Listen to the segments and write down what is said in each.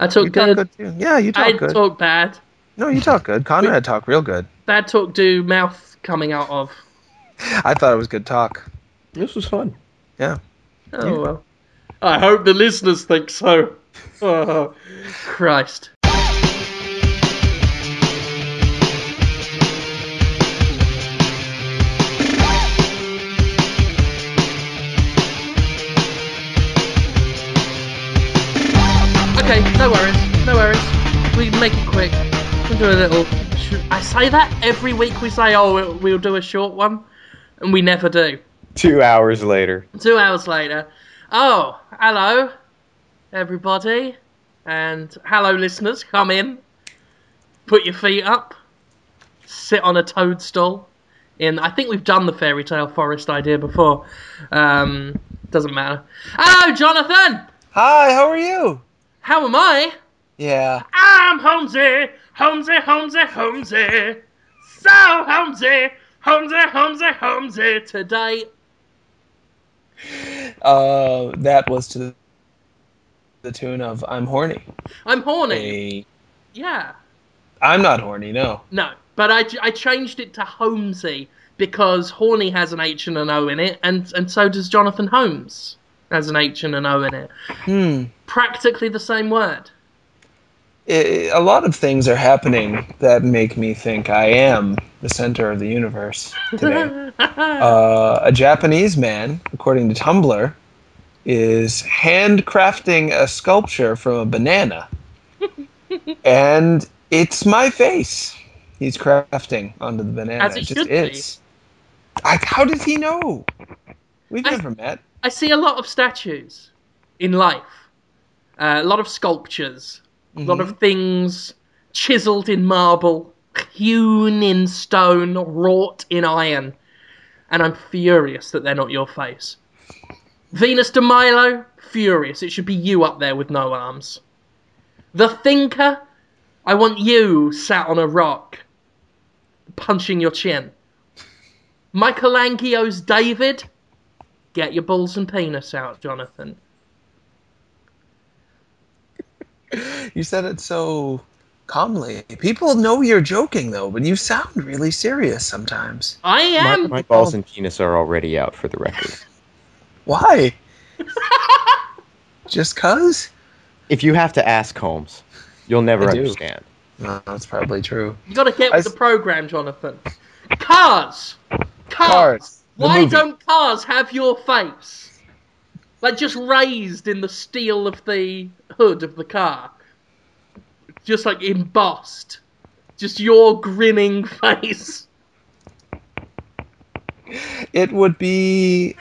I talk You talk good. good too. Yeah, you talk I good. I talk bad. No, you talk good. Conrad talk real good. Bad talk do mouth coming out of. I thought it was good talk. This was fun. Yeah. Oh well. I hope the listeners think so. Oh, Christ. Worries. We can make it quick. We'll do a little. I say that every week. We say, "Oh, we'll, we'll do a short one," and we never do. Two hours later. Two hours later. Oh, hello, everybody. And hello, listeners. Come in. Put your feet up. Sit on a toadstool. In, I think we've done the fairy tale forest idea before. Um, doesn't matter. Hello, Jonathan. Hi, how are you? How am I? Yeah. I'm Holmesy, Holmesy, Holmesy, Holmesy. So Holmesy, Holmesy, Holmesy, Holmesy. Today, Uh, that was to the, tune of "I'm horny." I'm horny. Hey. Yeah. I'm not horny. No. No, but I, I changed it to Holmesy because Horny has an H and an O in it, and, and so does Jonathan Holmes has an H and an O in it. Hmm. Practically the same word. I- a lot of things are happening that make me think I am the center of the universe today. uh, a Japanese man, according to Tumblr, is handcrafting a sculpture from a banana, and it's my face. He's crafting onto the banana. As it it just is. I, how does he know? We've I- never met. I see a lot of statues in life, uh, a lot of sculptures, a lot of things chiseled in marble, hewn in stone, wrought in iron, and I'm furious that they're not your face. Venus de Milo, furious. It should be you up there with no arms. The Thinker, I want you sat on a rock, punching your chin. Michelangelo's David, get your balls and penis out, Jonathan. You said it so calmly. People know you're joking though, but you sound really serious sometimes. I am. my balls and penis are already out for the record. Why? Just cuz? If you have to ask Holmes, you'll never I understand. No, that's probably true. You got to get with s- the program, Jonathan. Cars. Cars. Cars. Why movie. don't cars have your face? Like just raised in the steel of the hood of the car. Just like embossed. Just your grinning face. It would be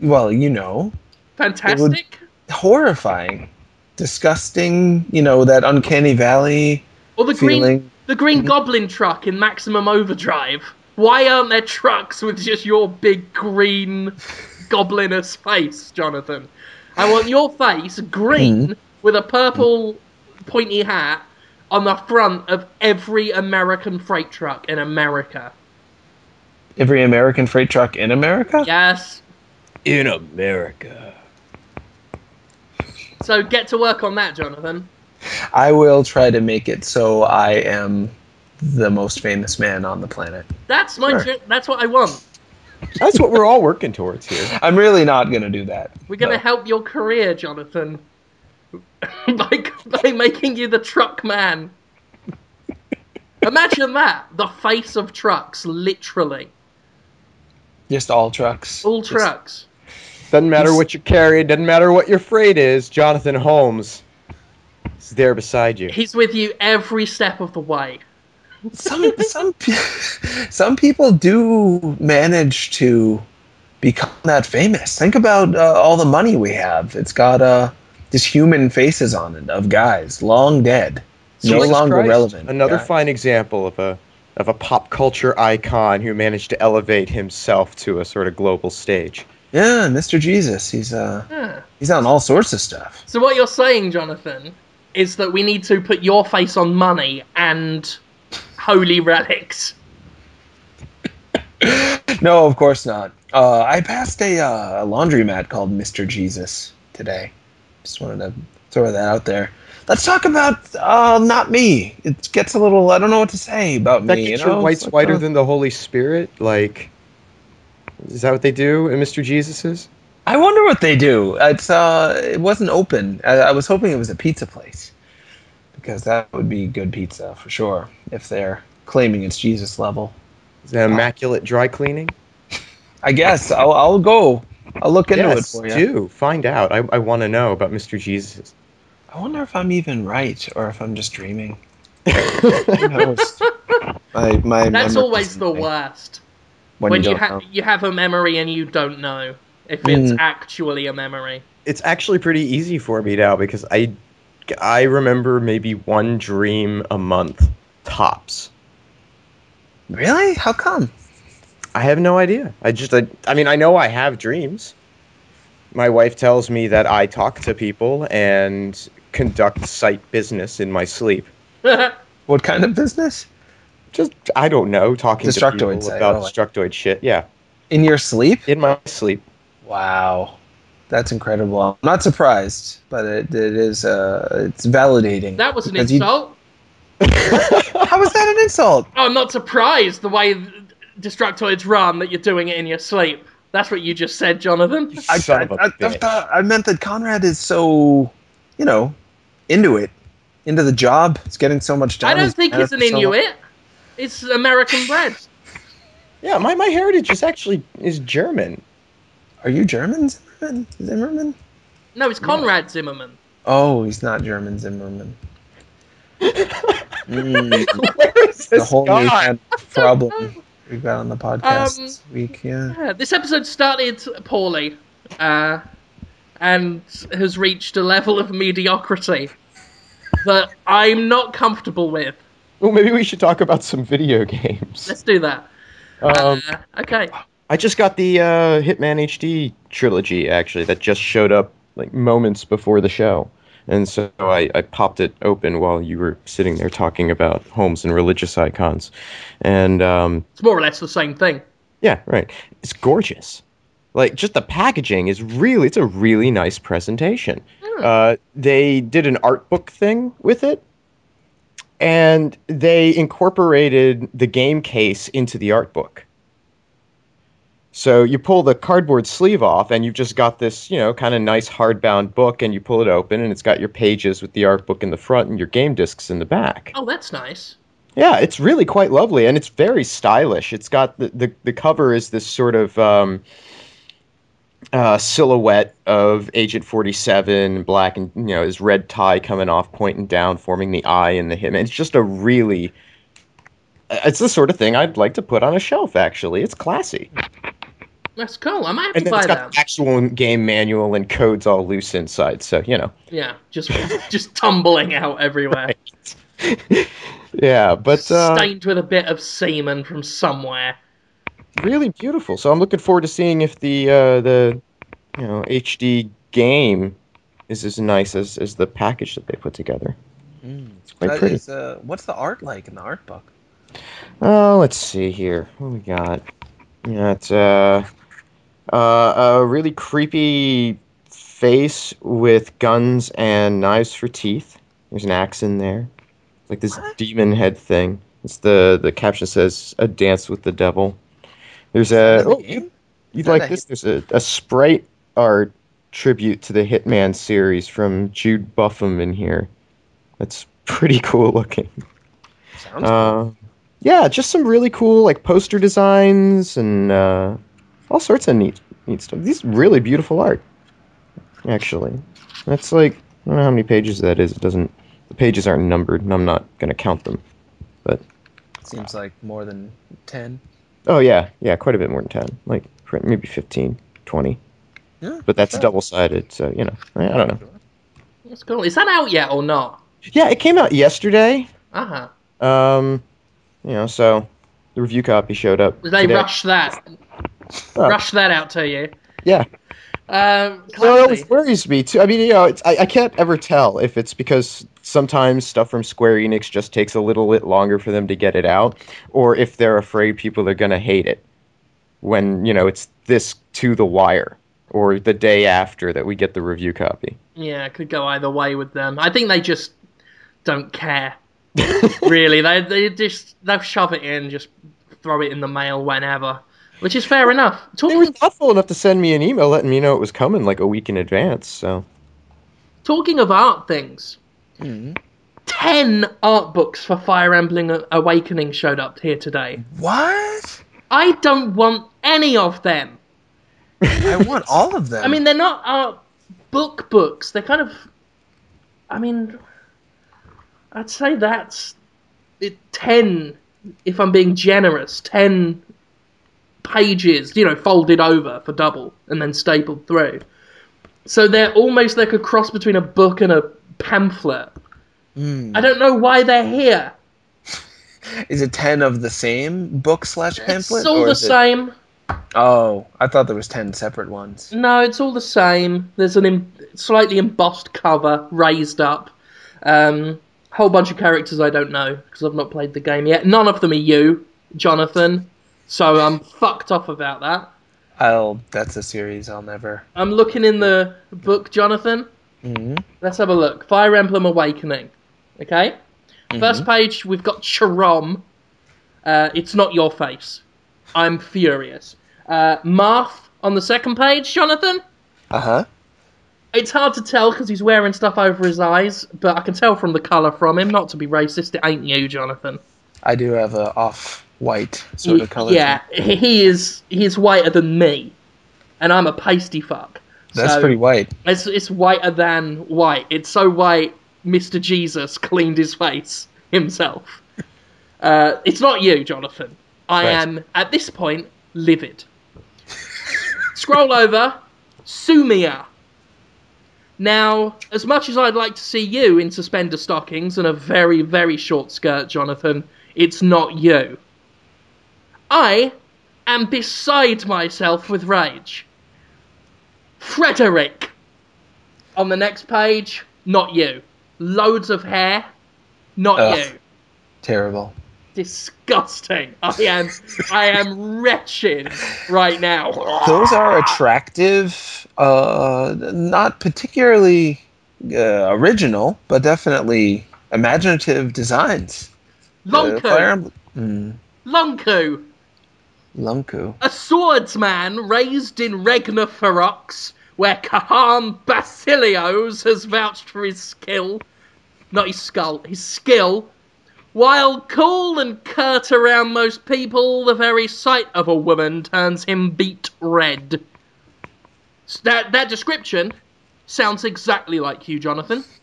well, you know, Fantastic. horrifying, disgusting, you know, that uncanny valley Or the green the Green mm-hmm. Goblin truck in Maximum Overdrive. Why aren't there trucks with just your big green goblinous face, Jonathan? I want your face green hmm. with a purple pointy hat on the front of every American freight truck in America. Every American freight truck in America? Yes. In America. So get to work on that, Jonathan. I will try to make it so I am the most famous man on the planet. That's my Sure. gen- that's what I want. That's what we're all working towards here. I'm really not going to do that. We're going to No. help your career, Jonathan, by, by making you the truck man. Imagine that. The face of trucks, literally. Just all trucks. All Just- trucks. Doesn't matter He's- what you carry, doesn't matter what your freight is, Jonathan Holmes is there beside you. He's with you every step of the way. Some some some people do manage to become that famous. Think about uh, all the money we have. It's got uh, just human faces on it of guys long dead, no Jesus longer Christ, relevant. Another guys. fine example of a of a pop culture icon who managed to elevate himself to a sort of global stage. Yeah, Mr. Jesus. He's uh Yeah. he's on all sorts of stuff. So what you're saying, Jonathan, is that we need to put your face on money and holy relics. No, of course not. Uh, I passed a, uh, a laundromat called Mr. Jesus today. Just wanted to Throw that out there. Let's talk about uh, not me. It gets a little. I don't know what to say about That me. gets you your know? whites It's like, whiter uh, than the Holy Spirit. Like, is that what they do in Mr. Jesus's? I wonder what they do. It's uh, it wasn't open. I, I was hoping it was a pizza place because that would be good pizza for sure if they're claiming it's Jesus level. Is that immaculate dry cleaning? I guess I'll I'll go. I'll look into yes, it for you. do find out. I, I want to know about Mr. Jesus. I wonder if I'm even right or if I'm just dreaming. Who knows? My, my That's always the right worst. When, When, you, you, ha- you have a memory and you don't know if it's Mm. actually a memory. it's actually pretty easy for me now because I I remember maybe one dream a month tops. Really? How come? I have no idea. I just I, I mean I know I have dreams. My wife tells me that I talk to people and conduct site business in my sleep. What kind of business? Just I don't know, talking to Destructoid people site, about oh, like- destructoid shit. Yeah, In your sleep? in my sleep. Wow. That's incredible. I'm not surprised, but it, it is uh it's validating. that was an Because you- insult. How was that an insult? Oh, I'm not surprised the way Destructoids run that you're doing it in your sleep. That's what you just said, Jonathan. I, Son I, of a I, I bitch. thought I meant that Conrad is so, you know, into it, into the job. It's getting so much done. I don't He's think he's it's at an it so. Inuit. It's American bred. Yeah, my, my heritage is actually is German. Are you German, Zimmerman? Zimmerman? No, it's Conrad Zimmerman. Oh, he's not German Zimmerman. Mm, Where is the whole new gone? problem we've got on the podcast Um, this week. Yeah. Yeah, this episode started poorly, uh, and has reached a level of mediocrity that I'm not comfortable with. Well, maybe we should talk about some video games. Let's do that. Um, uh, okay. I just got the uh, Hitman HD trilogy actually that just showed up like moments before the show, and so I, I popped it open while you were sitting there talking about homes and religious icons, and um, It's more or less the same thing. yeah, right, it's gorgeous. Like just the packaging is really, it's a really nice presentation. Hmm. Uh, they did an art book thing with it, and they incorporated the game case into the art book. So you pull the cardboard sleeve off, and you've just got this, you know, kind of nice hardbound book, and you pull it open, and it's got your pages with the art book in the front and your game discs in the back. Oh, that's nice. Yeah, it's really quite lovely, and it's very stylish. It's got the the, the cover is this sort of um, uh, silhouette of Agent Forty Seven, black and you know his red tie coming off, pointing down, forming the eye and the hitman. It's just a really, it's the sort of thing I'd like to put on a shelf. Actually, it's classy, That's cool. I might have and to then buy it's got that. actual game manual and codes all loose inside. So you know, Yeah, just just tumbling out everywhere, yeah, but uh, stained with a bit of semen from somewhere. really beautiful. So I'm looking forward to seeing if the uh, the you know HD game is as nice as, as the package that they put together. It's quite pretty. is, uh, what's the art like in the art book? Oh, let's see here. What we got? Yeah, it's uh, uh, a really creepy face with guns and knives for teeth. There's an axe in there, like this What? demon head thing. It's the the caption says "A dance with the devil." There's a oh, game? You'd like this? There's a, a sprite art tribute to the Hitman series from Jude Buffum in here. That's pretty cool looking. Sounds Uh, yeah, just some really cool like poster designs and uh, all sorts of neat neat stuff. These really beautiful art, actually. That's like I don't know how many pages that is. It doesn't. The pages aren't numbered, and I'm not gonna count them. But Seems like more than ten. Oh yeah, yeah, quite a bit more than ten. Like maybe 15, 20. Yeah, But that's sure. double sided, so you know. I, I don't know. That's cool. Is that out yet or not? Yeah, it came out yesterday. Uh huh. Um, you know, so the review copy showed up. They today. rush that, Oh. rush that out to you. Yeah. Um, Well, it always worries me too. I mean, you know, it's, I, I can't ever tell if it's because sometimes stuff from Square Enix just takes a little bit longer for them to get it out, or if they're afraid people are going to hate it when you know it's this to the wire or the day after that we get the review copy. Yeah, it could go either way with them. I think they just don't care. really, they they just they'll shove it in, just throw it in the mail whenever, which is fair enough. They were thoughtful enough to send me an email letting me know it was coming like a week in advance. So talking of art things, Mhm. ten art books for Fire Emblem Awakening showed up here today. What? I don't want any of them. I want all of them. I mean, they're not art book books. They're kind of. I mean, I'd say that's it, ten. If I'm being generous, ten pages, you know, folded over for double and then stapled through. So they're almost like a cross between a book and a pamphlet. Mm. I don't know why they're here. Is it ten of the same book slash pamphlet? It's all the it- same. Oh, I thought there was ten separate ones. No, it's all the same. There's an em- slightly embossed cover raised up. Um, whole bunch of characters I don't know because I've not played the game yet. None of them are you, Jonathan. So I'm fucked off about that. I'll. That's a series I'll never. I'm looking in the book, Jonathan. Mm-hmm. Let's have a look. Fire Emblem Awakening. Okay. First page, we've got Chrom. Uh, it's not your face. I'm furious. Uh, Marth on the second page, Jonathan. Uh huh. It's hard to tell because he's wearing stuff over his eyes, but I can tell from the colour from him. Not to be racist, it ain't you, Jonathan. I do have a off white sort of color. yeah, he is. He is whiter than me, and I'm a pasty fuck. That's So, pretty white. It's it's whiter than white. It's so white. Mr. Jesus cleaned his face himself. Uh, it's not you, Jonathan. I Right. am at this point livid. Scroll over, Sumia. Now, as much as I'd like to see you in suspender stockings and a very, very short skirt, Jonathan, it's not you. I am beside myself with rage. Frederick. On the next page, not you. Loads of hair, not Ugh. you. Terrible. Disgusting. I am, I am wretched right now. Those are attractive. Uh, not particularly uh, original, but definitely imaginative designs. Uh, Lon'qu, Lon'qu, Lunku. a swordsman raised in Regna Ferox, where Kahan Basilios has vouched for his skill. Not his skull, his skill. While cool and curt around most people, the very sight of a woman turns him beet red. That that description sounds exactly like you, Jonathan.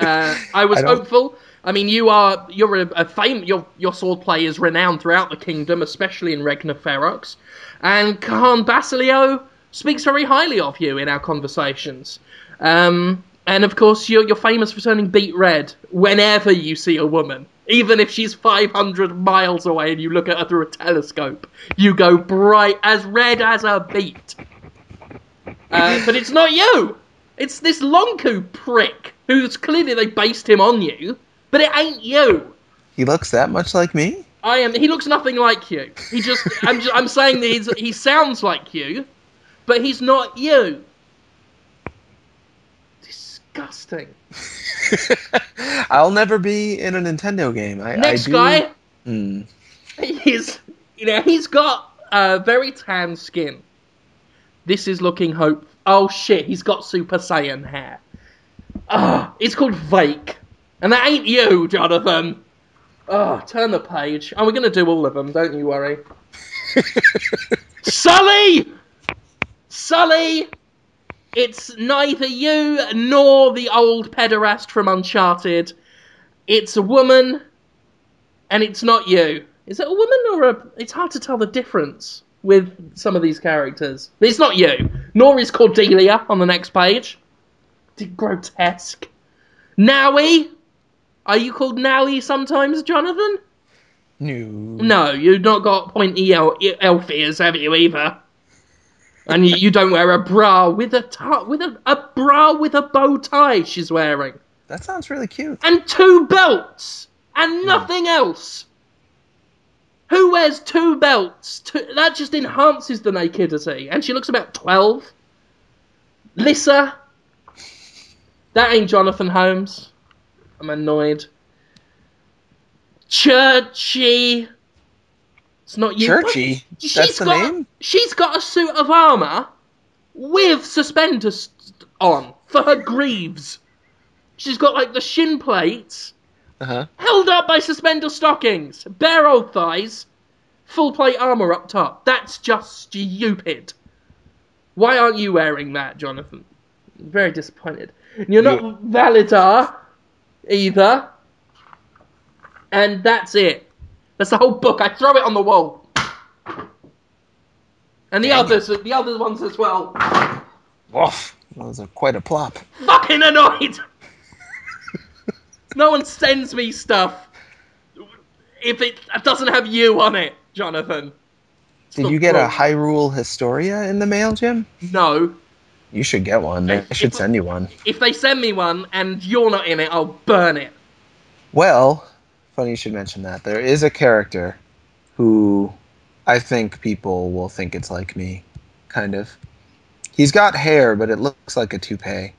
Uh, I was I hopeful. I mean, you are you're a, a fame. Your your sword play is renowned throughout the kingdom, especially in Regna Ferox, and Khan Basilio speaks very highly of you in our conversations. Um, and of course, you're you're famous for turning beet red whenever you see a woman, even if she's 500 miles away and you look at her through a telescope. You go bright as red as a beet. Uh, but it's not you. It's this Lon'qu prick who's clearly they based him on you, but it ain't you. He looks that much like me. I am. He looks nothing like you. He just. I'm. Just, I'm saying that he's, he sounds like you, but he's not you. Disgusting. I'll never be in a Nintendo game. I, Next I do, guy, Mm. he's. You know, he's got uh, very tan skin. This is looking hope. Oh shit, he's got Super Saiyan hair. Ah, it's called Vaike, and that ain't you, Jonathan. Oh, turn the page. And we're gonna do all of them. Don't you worry. Sully! Sully! It's neither you nor the old pederast from Uncharted. It's a woman, and it's not you. Is it a woman or a. It's hard to tell the difference with some of these characters. It's not you. Nor is Cordelia on the next page. Grotesque. Nowi? Are you called Nowi sometimes, Jonathan? No. No, you've not got pointy el- elf ears, have you either? And you, you don't wear a bra with a tie, with a, a bra with a bow tie. She's wearing That sounds really cute. and two belts and hmm. nothing else. Who wears two belts? Two, that just enhances the nakedity. And she looks about twelve. Lissa, That ain't Jonathan Holmes. I'm annoyed. Churchy. It's not you. Churchy. She's That's the got, name. She's got a suit of armor with suspenders on for her greaves. She's got like the shin plates Uh huh. held up by suspender stockings, bare old thighs, full plate armor up top. That's just stupid. Why aren't you wearing that, Jonathan? I'm very disappointed. You're not Validar either. And that's it. That's the whole book. I throw it on the wall. And the Dang. others, the other ones as well. Woof. That was a, quite a plop. Fucking annoyed. no one sends me stuff if it doesn't have you on it, Jonathan. It's Did you get a. Hyrule Historia in the mail, Jim? No. You should get one. They If- should send you one. If they send me one and you're not in it, I'll burn it. Well, funny you should mention that. There is a character who I think people will think it's like me, kind of. He's got hair, but it looks like a toupee.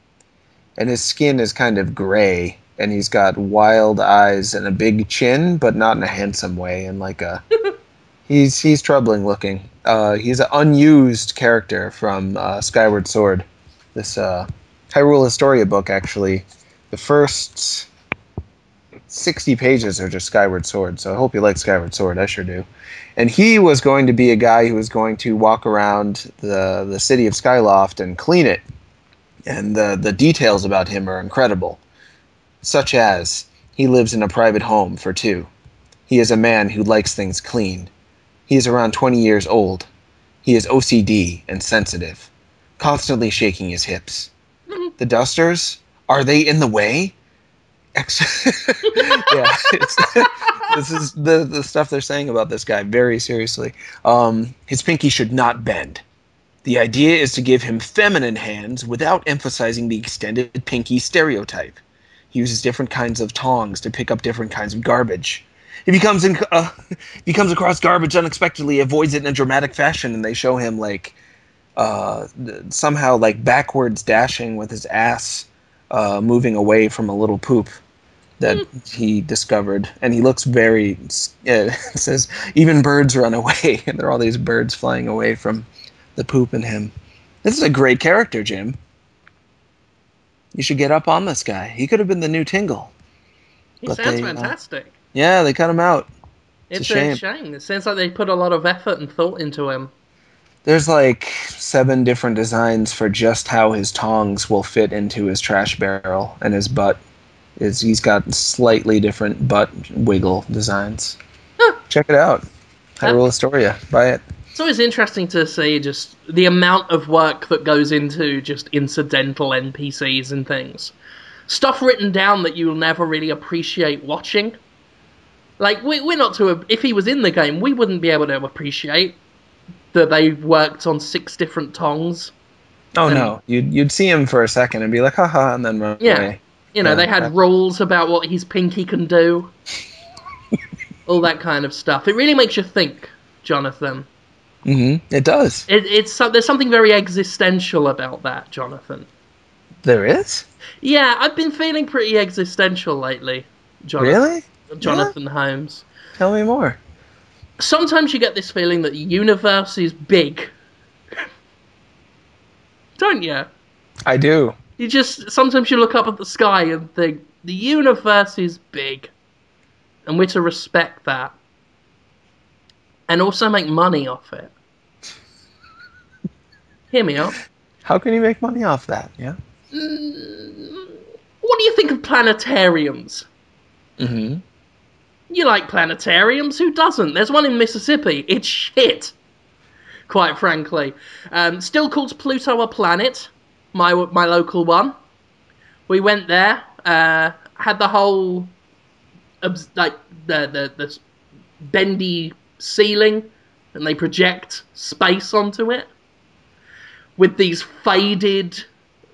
And his skin is kind of gray, and he's got wild eyes and a big chin, but not in a handsome way, and like a he's he's troubling looking. Uh, he's an unused character from uh, Skyward Sword. This uh, Hyrule Historia book, actually, the first 60 pages are just Skyward Sword, so I hope you like Skyward Sword. I sure do. And he was going to be a guy who was going to walk around the, the city of Skyloft and clean it. And the, the details about him are incredible, such as he lives in a private home for two. He is a man who likes things clean. He is around 20 years old. He is OCD and sensitive, constantly shaking his hips. The dusters, are they in the way? Ex- yeah, this is the the stuff they're saying about this guy very seriously. Um, his pinky should not bend. The idea is to give him feminine hands without emphasizing the extended pinky stereotype. He uses different kinds of tongs to pick up different kinds of garbage. If he comes in, uh, he comes across garbage unexpectedly, avoids it in a dramatic fashion, and they show him like uh, somehow like backwards dashing with his ass uh, moving away from a little poop that he discovered, and he looks very. Uh, says even birds run away, and there are all these birds flying away from the poop in him. This is a great character, Jim. You should get up on this guy. He could have been the new Tingle. He But sounds they, uh, fantastic. Yeah, they cut him out. It's It's, a a, shame. shame. It sounds like they put a lot of effort and thought into him. There's like seven different designs for just how his tongs will fit into his trash barrel, and his butt is he's got slightly different butt wiggle designs. Huh. Check it out. Hyrule Historia. Buy it. It's always interesting to see just the amount of work that goes into just incidental NPCs and things. Stuff written down that you'll never really appreciate watching. Like, we, we're not to. If he was in the game, we wouldn't be able to appreciate that they worked on six different tongs. Oh And- no, you'd you'd see him for a second and be like, haha, and then run Yeah. away. You know, Yeah, they had that- rules about what his pinky can do. All that kind of stuff. It really makes you think, Jonathan. hmm It does. It, it's there's something very existential about that, Jonathan. There is. Yeah, I've been feeling pretty existential lately, Jonathan, Really? Jonathan Holmes. Tell me more. Sometimes you get this feeling that the universe is big. Don't you? I do. You just sometimes you look up at the sky and think the universe is big, and we're to respect that, and also make money off it. Hear me out. How can you make money off that? Yeah. What do you think of planetariums? hmm You like planetariums? Who doesn't? There's one in Mississippi. It's shit. Quite frankly, um, still calls Pluto a planet. My my local one. We went there. Uh, had the whole like the the the bendy ceiling, and they project space onto it with these faded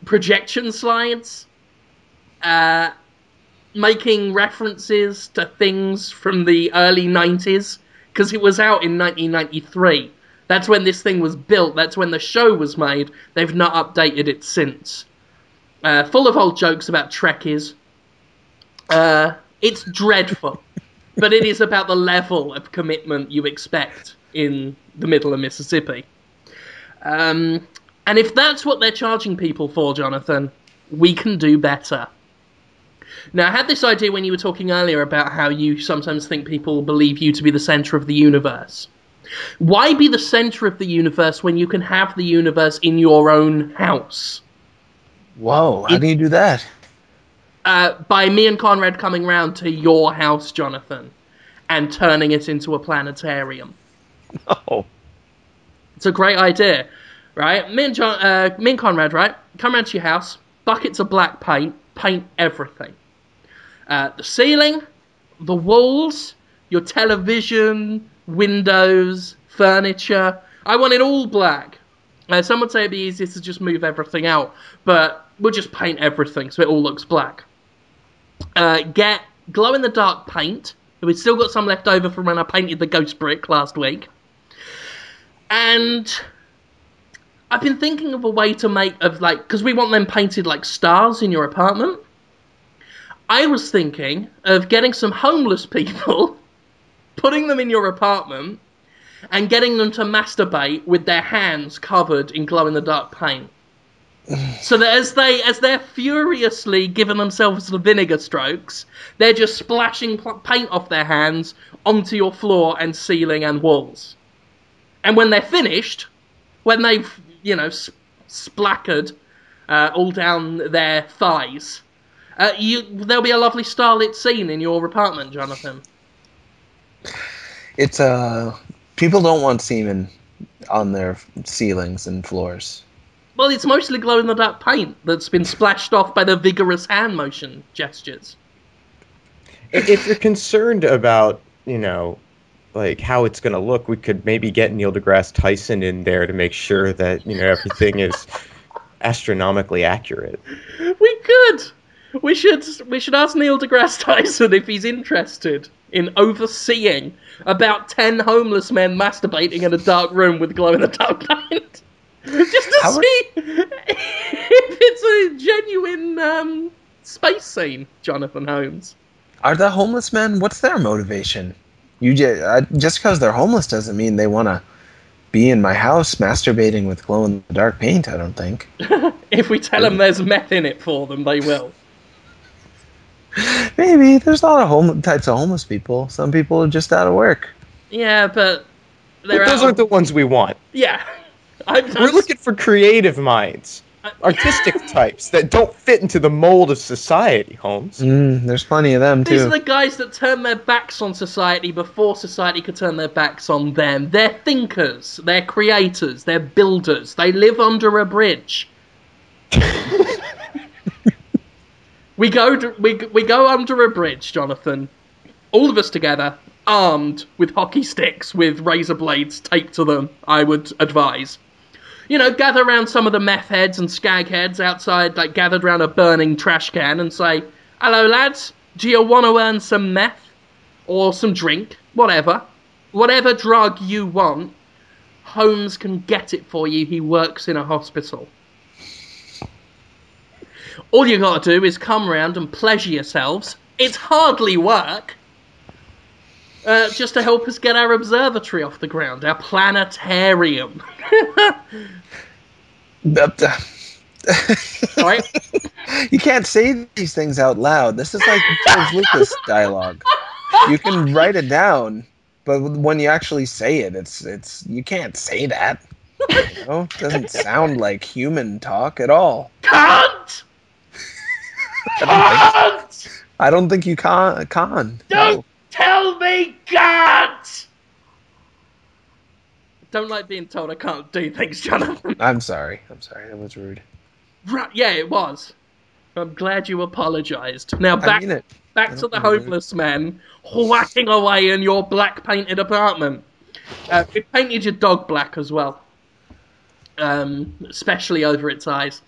projection slides. Uh, making references to things from the early 90s because it was out in 1993. That's when this thing was built. That's when the show was made. They've not updated it since. uh, full of old jokes about Trekkies. Uh, it's dreadful, but it is about the level of commitment you expect in the middle of Mississippi. Um, and if that's what they're charging people for, Jonathan, we can do better. Now, I had this idea when you were talking earlier about how you sometimes think people believe you to be the center of the universe. Why be the center of the universe when you can have the universe in your own house? Whoa, how do you do that? Uh, by me and Conrad coming round to your house, Jonathan, and turning it into a planetarium. Oh, It's a great idea, right? Me and, John, uh, me and Conrad, right? Come round to your house, buckets of black paint, paint everything. Uh, the ceiling, the walls, your television, windows, furniture. I want it all black. Uh, some would say it'd be easier to just move everything out, but we'll just paint everything so it all looks black. Uh, get glow in the dark paint. We've still got some left over from when I painted the ghost brick last week. And I've been thinking of a way to make of like because we want them painted like stars in your apartment. I was thinking of getting some homeless people, putting them in your apartment, and getting them to masturbate with their hands covered in glow in the dark paint. So that as they as they're furiously giving themselves the vinegar strokes, they're just splashing pl- paint off their hands onto your floor and ceiling and walls. And when they're finished, when they've you know sp- splackered uh, all down their thighs, uh, you there'll be a lovely starlit scene in your apartment, Jonathan. it's uh, people don't want semen on their ceilings and floors. Well, it's mostly glow in the dark paint that's been splashed off by the vigorous hand motion gestures. if if you're concerned about, you know, like how it's going to look, we could maybe get Neil deGrasse Tyson in there to make sure that you know everything is astronomically accurate. We could. We should. We should ask Neil deGrasse Tyson if he's interested in overseeing about ten homeless men masturbating in a dark room with glow in the dark paint, just to How are- see if it's a genuine um, space scene. Jonathan Holmes. Are the homeless men? What's their motivation? You just uh, just because they're homeless doesn't mean they want to be in my house masturbating with glow in the dark paint. I don't think. If we tell them there's meth in it for them, they will. Maybe there's a lot of home types of homeless people. Some people are just out of work. Yeah, but But those out aren't the ones we want. Yeah. I'm, We're looking for creative minds, artistic types that don't fit into the mold of society, Holmes. Mm, there's plenty of them too. These are the guys that turn their backs on society before society could turn their backs on them. They're thinkers, they're creators, they're builders. They live under a bridge. we go to, we we go under a bridge, Jonathan. All of us together, armed with hockey sticks with razor blades taped to them. I would advise. You know, gather around some of the meth heads and skag heads outside, like gathered around a burning trash can, and say, "Hello, lads. Do you want to earn some meth or some drink, whatever, whatever drug you want? Holmes can get it for you. He works in a hospital." All you gotta do is come round and pleasure yourselves. It's hardly work. Uh, just to help us get our observatory off the ground, our planetarium. You can't say these things out loud. This is like George Lucas dialogue. You can write it down, but when you actually say it, it's it's you can't say that. You know? It doesn't sound like human talk at all. Can't! I don't think! I don't think you can. Con. Don't tell me can't! Don't like being told I can't do things, Jonathan. I'm sorry. I'm sorry. That was rude. Right, yeah, it was. I'm glad you apologised. Now I back mean back to the mean it. homeless man whacking away in your black painted apartment. Uh, we painted your dog black as well, um, especially over its eyes.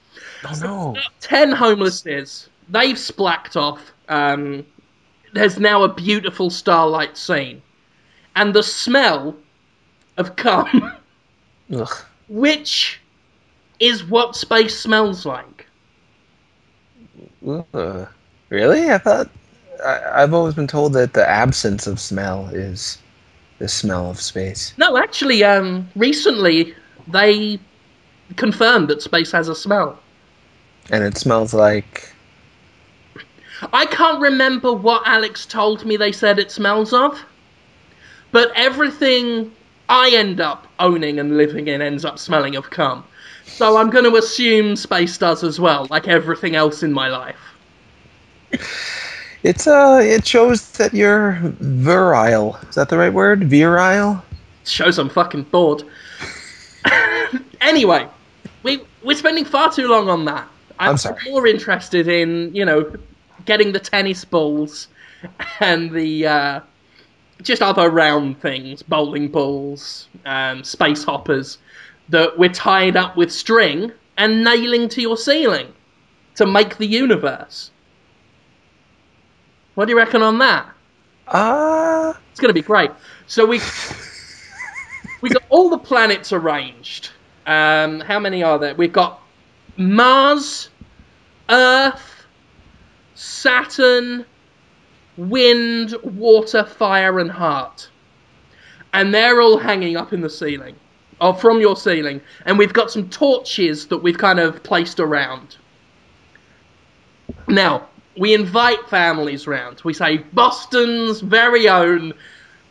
Oh no. Ten homelesses. They've splacked off. Um, there's now a beautiful starlight scene, and the smell of cum, Ugh. which is what space smells like. Uh, really? I thought I, I've always been told that the absence of smell is the smell of space. No, actually, um, recently they confirmed that space has a smell. And it smells like I can't remember what Alex told me they said it smells of, but everything I end up owning and living in ends up smelling of cum. So I'm going to assume space does as well, like everything else in my life. it's uh it shows that you're virile. Is that the right word? Virile? Shows I'm fucking bored. anyway, we we're spending far too long on that. I'm, I'm sorry. more interested in you know getting the tennis balls and the uh, just other round things, bowling balls, um, space hoppers that we're tied up with string and nailing to your ceiling to make the universe. What do you reckon on that? Uh It's going to be great. So we we got all the planets arranged. Um, how many are there? We've got Mars, Earth, Saturn, Wind, Water, Fire, and Heart, and they're all hanging up in the ceiling, or from your ceiling. And we've got some torches that we've kind of placed around. Now, we invite families round. We say Boston's very own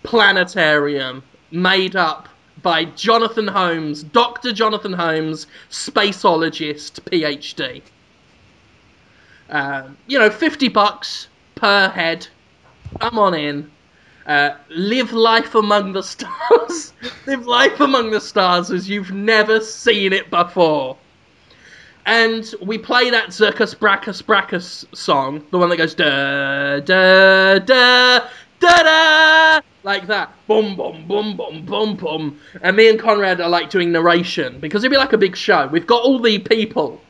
planetarium, made up by Jonathan Holmes, Dr. Jonathan Holmes, spaceologist, PhD. Uh, you know, 50 bucks per head. Come on in. Uh, live life among the stars. live life among the stars as you've never seen it before. And we play that Zirkus Brackus Brackus song, the one that goes da da da da da like that. Boom boom boom boom boom boom. And me and Conrad are like doing narration because it'd be like a big show. We've got all the people.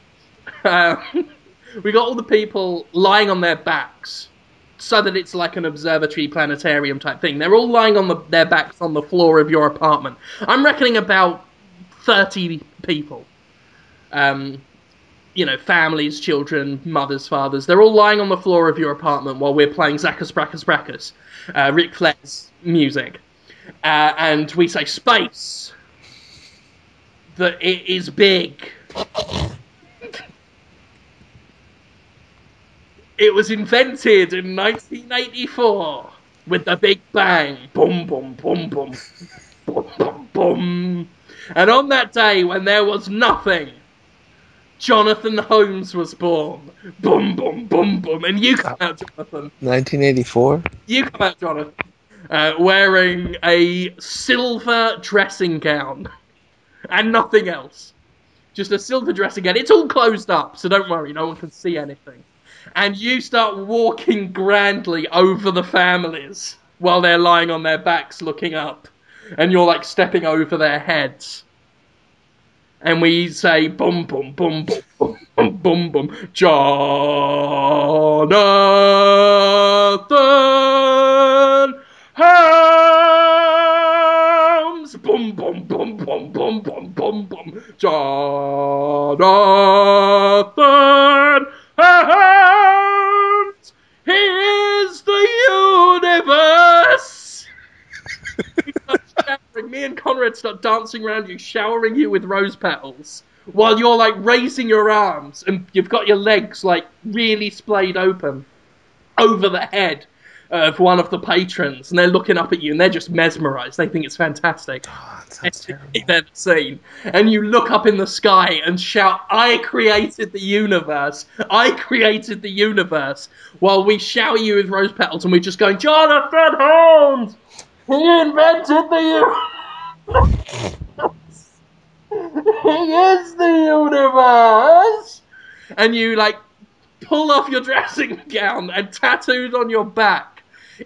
Uh, we got all the people lying on their backs so that it's like an observatory planetarium type thing. They're all lying on the, their backs on the floor of your apartment. I'm reckoning about 30 people. Um, you know, families, children, mothers, fathers. They're all lying on the floor of your apartment while we're playing Zackus Brackus Brackus, uh, Ric Flair's music. Uh, and we say space. That it is big. It was invented in 1984 with the Big Bang. Boom, boom, boom, boom. Boom, boom, boom. And on that day when there was nothing, Jonathan Holmes was born. Boom, boom, boom, boom. And you come out, Jonathan. 1984. You come out, Jonathan, uh, wearing a silver dressing gown and nothing else. Just a silver dressing gown. It's all closed up, so don't worry, no one can see anything. And you start walking grandly over the families while they're lying on their backs looking up. And you're like stepping over their heads. And we say boom, boom, boom, boom, boom, boom, boom. Jonathan Holmes. Boom, boom, boom, boom, boom, boom, boom, boom. Jonathan Conrad start dancing around you, showering you with rose petals. While you're like raising your arms and you've got your legs like really splayed open over the head of one of the patrons, and they're looking up at you and they're just mesmerized. They think it's fantastic. Oh, terrible. They've ever seen. And you look up in the sky and shout, I created the universe. I created the universe. While we shower you with rose petals and we're just going, Jonathan Holmes! He invented the universe! He is the universe! And you like pull off your dressing gown and tattooed on your back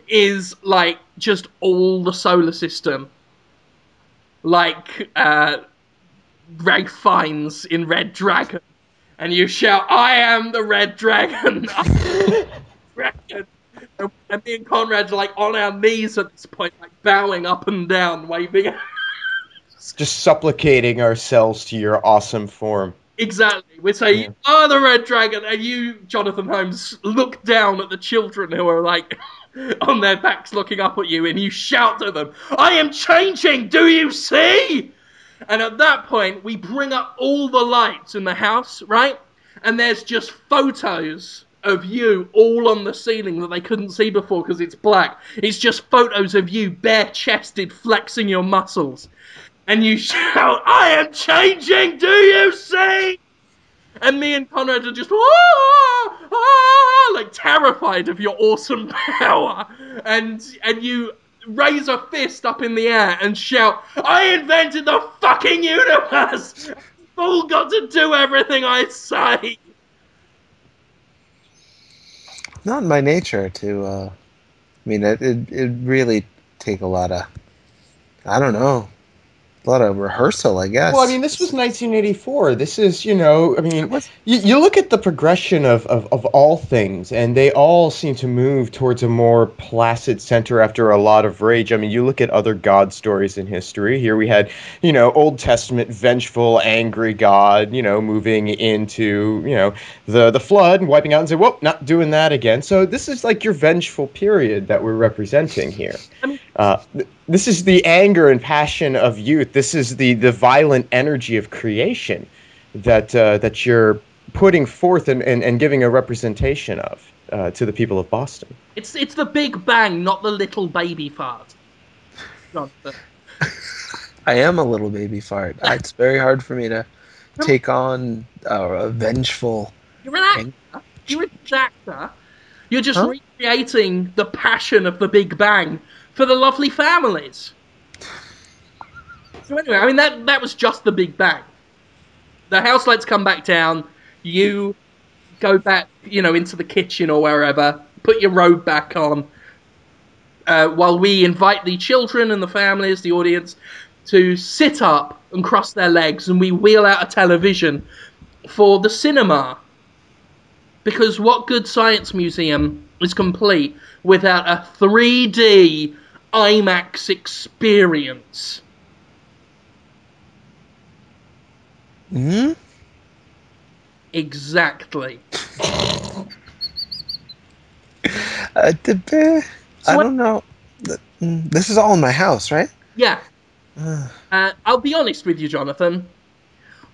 is like just all the solar system. Like uh, Fiennes in Red Dragon. And you shout, I am the Red Dragon! Dragon! And, and me and Conrad's like on our knees at this point, like bowing up and down, waving. Just supplicating ourselves to your awesome form. Exactly. We say, Yeah. you are the Red Dragon, and you, Jonathan Holmes, look down at the children who are like on their backs looking up at you, and you shout to them, I am changing, do you see? And at that point, we bring up all the lights in the house, right? And there's just photos of you all on the ceiling that they couldn't see before because it's black. It's just photos of you bare chested, flexing your muscles. And you shout, I am changing, do you see? And me and Conrad are just, "Ah, ah," like terrified of your awesome power. And and you raise a fist up in the air and shout, I invented the fucking universe! All got to do everything I say! Not in my nature to. Uh, I mean, it it it really take a lot of. I don't know. A lot of rehearsal, I guess. Well, I mean, this was 1984. This is, you know, I mean, you, you look at the progression of, of, of all things, and they all seem to move towards a more placid center after a lot of rage. I mean, you look at other God stories in history. Here we had, you know, Old Testament vengeful, angry God, you know, moving into, you know, the, the flood and wiping out and say, whoop, not doing that again. So this is like your vengeful period that we're representing here. Uh, th- this is the anger and passion of youth. This is the, the violent energy of creation that uh, that you're putting forth and, and, and giving a representation of uh, to the people of Boston. It's it's the big bang, not the little baby fart. Jonathan. I am a little baby fart. It's very hard for me to take on uh, a vengeful. You're an actor. You're an actor. You're just Huh? recreating the passion of the Big Bang for the lovely families. So anyway, I mean that that was just the Big Bang. The house lights come back down. You go back, you know, into the kitchen or wherever. Put your robe back on. Uh, while we invite the children and the families, the audience, to sit up and cross their legs, and we wheel out a television for the cinema. Because what good science museum is complete without a 3D IMAX experience? Hmm? Exactly. Uh, the- I don't know. Mm, This is all in my house, right? Yeah. Uh, Uh, I'll be honest with you, Jonathan.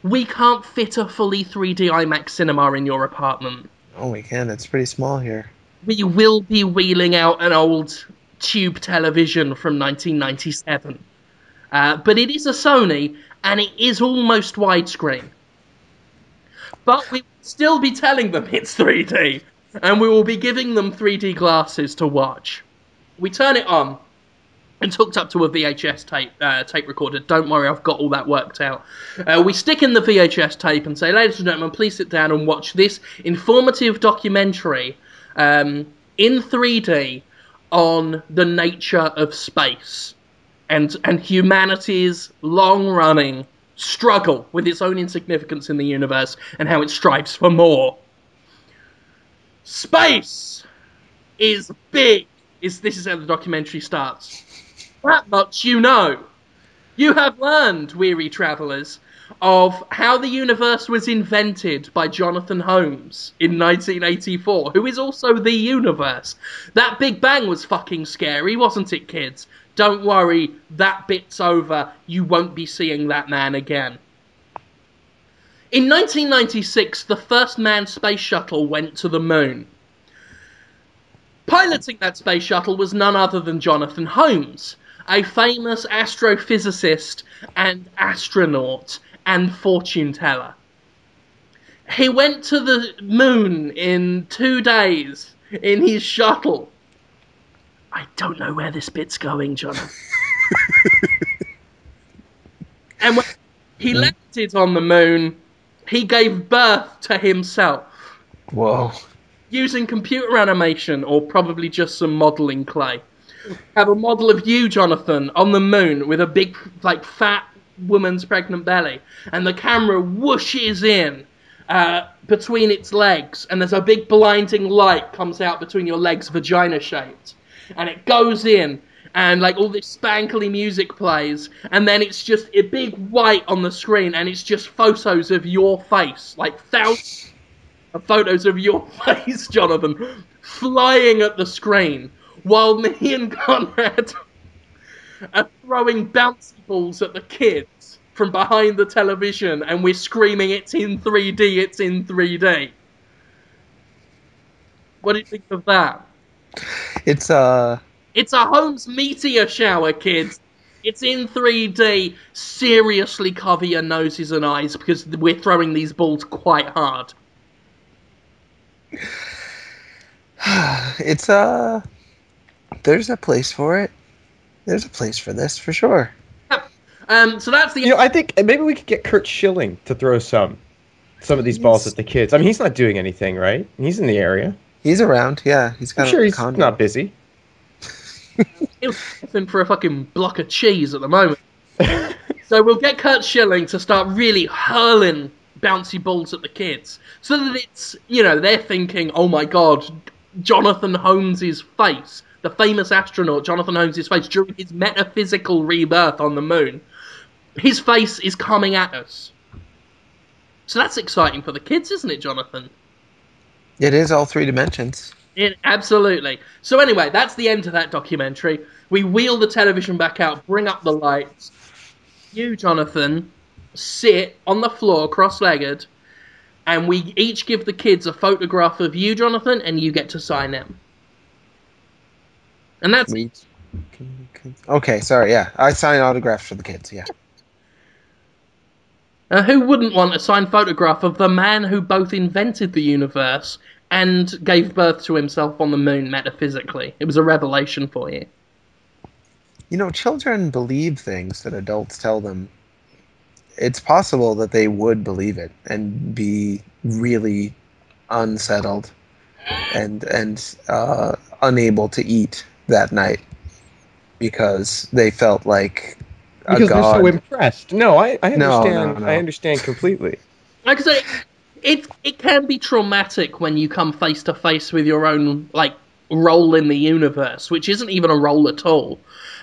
We can't fit a fully 3D IMAX cinema in your apartment. oh, we can. It's pretty small here. We will be wheeling out an old tube television from 1997. Uh, but it is a Sony, and it is almost widescreen. But we will still be telling them it's 3D, and we will be giving them 3D glasses to watch. We turn it on. It's hooked up to a VHS tape uh, tape recorder. Don't worry, I've got all that worked out. Uh, we stick in the VHS tape and say, ladies and gentlemen, please sit down and watch this informative documentary um, in 3D on the nature of space and and humanity's long-running struggle with its own insignificance in the universe and how it strives for more. Space is big. Is this is how the documentary starts? That much you know. You have learned, weary travellers, of how the universe was invented by Jonathan Holmes in 1984, who is also the universe. That Big Bang was fucking scary, wasn't it, kids? Don't worry, that bit's over. You won't be seeing that man again. In 1996, the first manned space shuttle went to the moon. Piloting that space shuttle was none other than Jonathan Holmes, a famous astrophysicist and astronaut and fortune teller. He went to the moon in two days in his shuttle. I don't know where this bit's going, Jonathan. and when he landed on the moon, he gave birth to himself Whoa. using computer animation or probably just some modeling clay. Have a model of you, Jonathan, on the moon with a big, like, fat woman's pregnant belly, and the camera whooshes in uh, between its legs, and there's a big blinding light comes out between your legs, vagina shaped, and it goes in, and like all this spankly music plays, and then it's just a big white on the screen, and it's just photos of your face, like thousands of photos of your face, Jonathan, flying at the screen, while me and Conrad are throwing bouncy balls at the kids from behind the television, and we're screaming, "It's in 3D! It's in 3D!" What do you think of that? It's uh It's a Holmes meteor shower, kids. It's in 3D. Seriously, cover your noses and eyes because we're throwing these balls quite hard. it's uh there's a place for it. There's a place for this for sure. Um, so that's the You know, I think maybe we could get Curt Schilling to throw some some of these balls at the kids. I mean, he's not doing anything, right? He's in the area. He's around, yeah. He's got I'm sure he's condo. not busy. He's looking for a fucking block of cheese at the moment. so we'll get Curt Schilling to start really hurling bouncy balls at the kids, so that it's you know they're thinking, oh my god, Jonathan Holmes's face, the famous astronaut Jonathan Holmes's face during his metaphysical rebirth on the moon, his face is coming at us. So that's exciting for the kids, isn't it, Jonathan? It is all three dimensions. It, absolutely. So anyway, that's the end of that documentary. We wheel the television back out, bring up the lights. You, Jonathan, sit on the floor cross-legged, and we each give the kids a photograph of you, Jonathan, and you get to sign them. And that's Okay, sorry, yeah. I sign autographs for the kids, yeah. uh, who wouldn't want a signed photograph of the man who both invented the universe and gave birth to himself on the moon metaphysically? It was a revelation for you. You know, children believe things that adults tell them. It's possible that they would believe it and be really unsettled and and uh, unable to eat that night because they felt like a Because they're so impressed. No, I, I No, understand. no, no. I understand completely. like I say, it it can be traumatic when you come face to face with your own like role in the universe, which isn't even a role at all.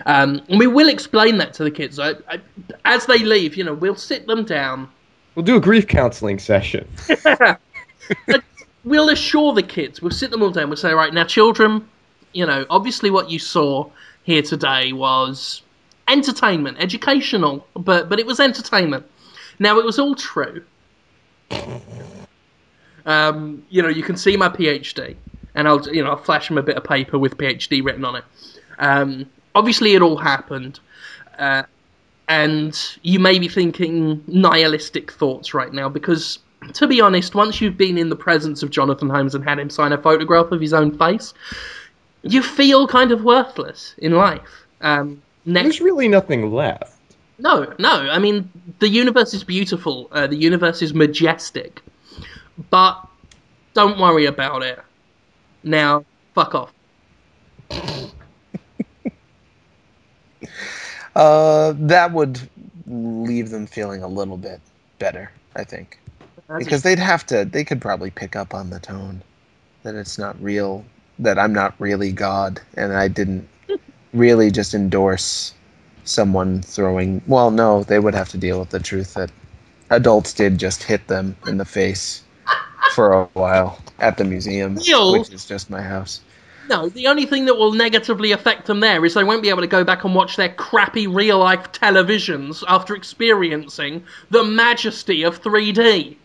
Um, and we will explain that to the kids I, I, as they leave. You know, we'll sit them down. We'll do a grief counseling session. We'll assure the kids. We'll sit them all down. We'll say, right now, children. You know, obviously, what you saw here today was entertainment, educational, but but it was entertainment. Now, it was all true. Um, you know, you can see my PhD, and I'll you know I'll flash him a bit of paper with PhD written on it. Um, obviously, it all happened, uh, and you may be thinking nihilistic thoughts right now because, to be honest, once you've been in the presence of Jonathan Holmes and had him sign a photograph of his own face, you feel kind of worthless in life. Um, next There's really nothing left. no, no. I mean, the universe is beautiful. Uh, the universe is majestic. But don't worry about it. Now, fuck off. Uh, that would leave them feeling a little bit better, I think. because they'd have to they could probably pick up on the tone that it's not real that i'm not really god and i didn't really just endorse someone throwing well no they would have to deal with the truth that adults did just hit them in the face for a while at the museum which is just my house no, the only thing that will negatively affect them there is they won't be able to go back and watch their crappy real life televisions after experiencing the majesty of 3D.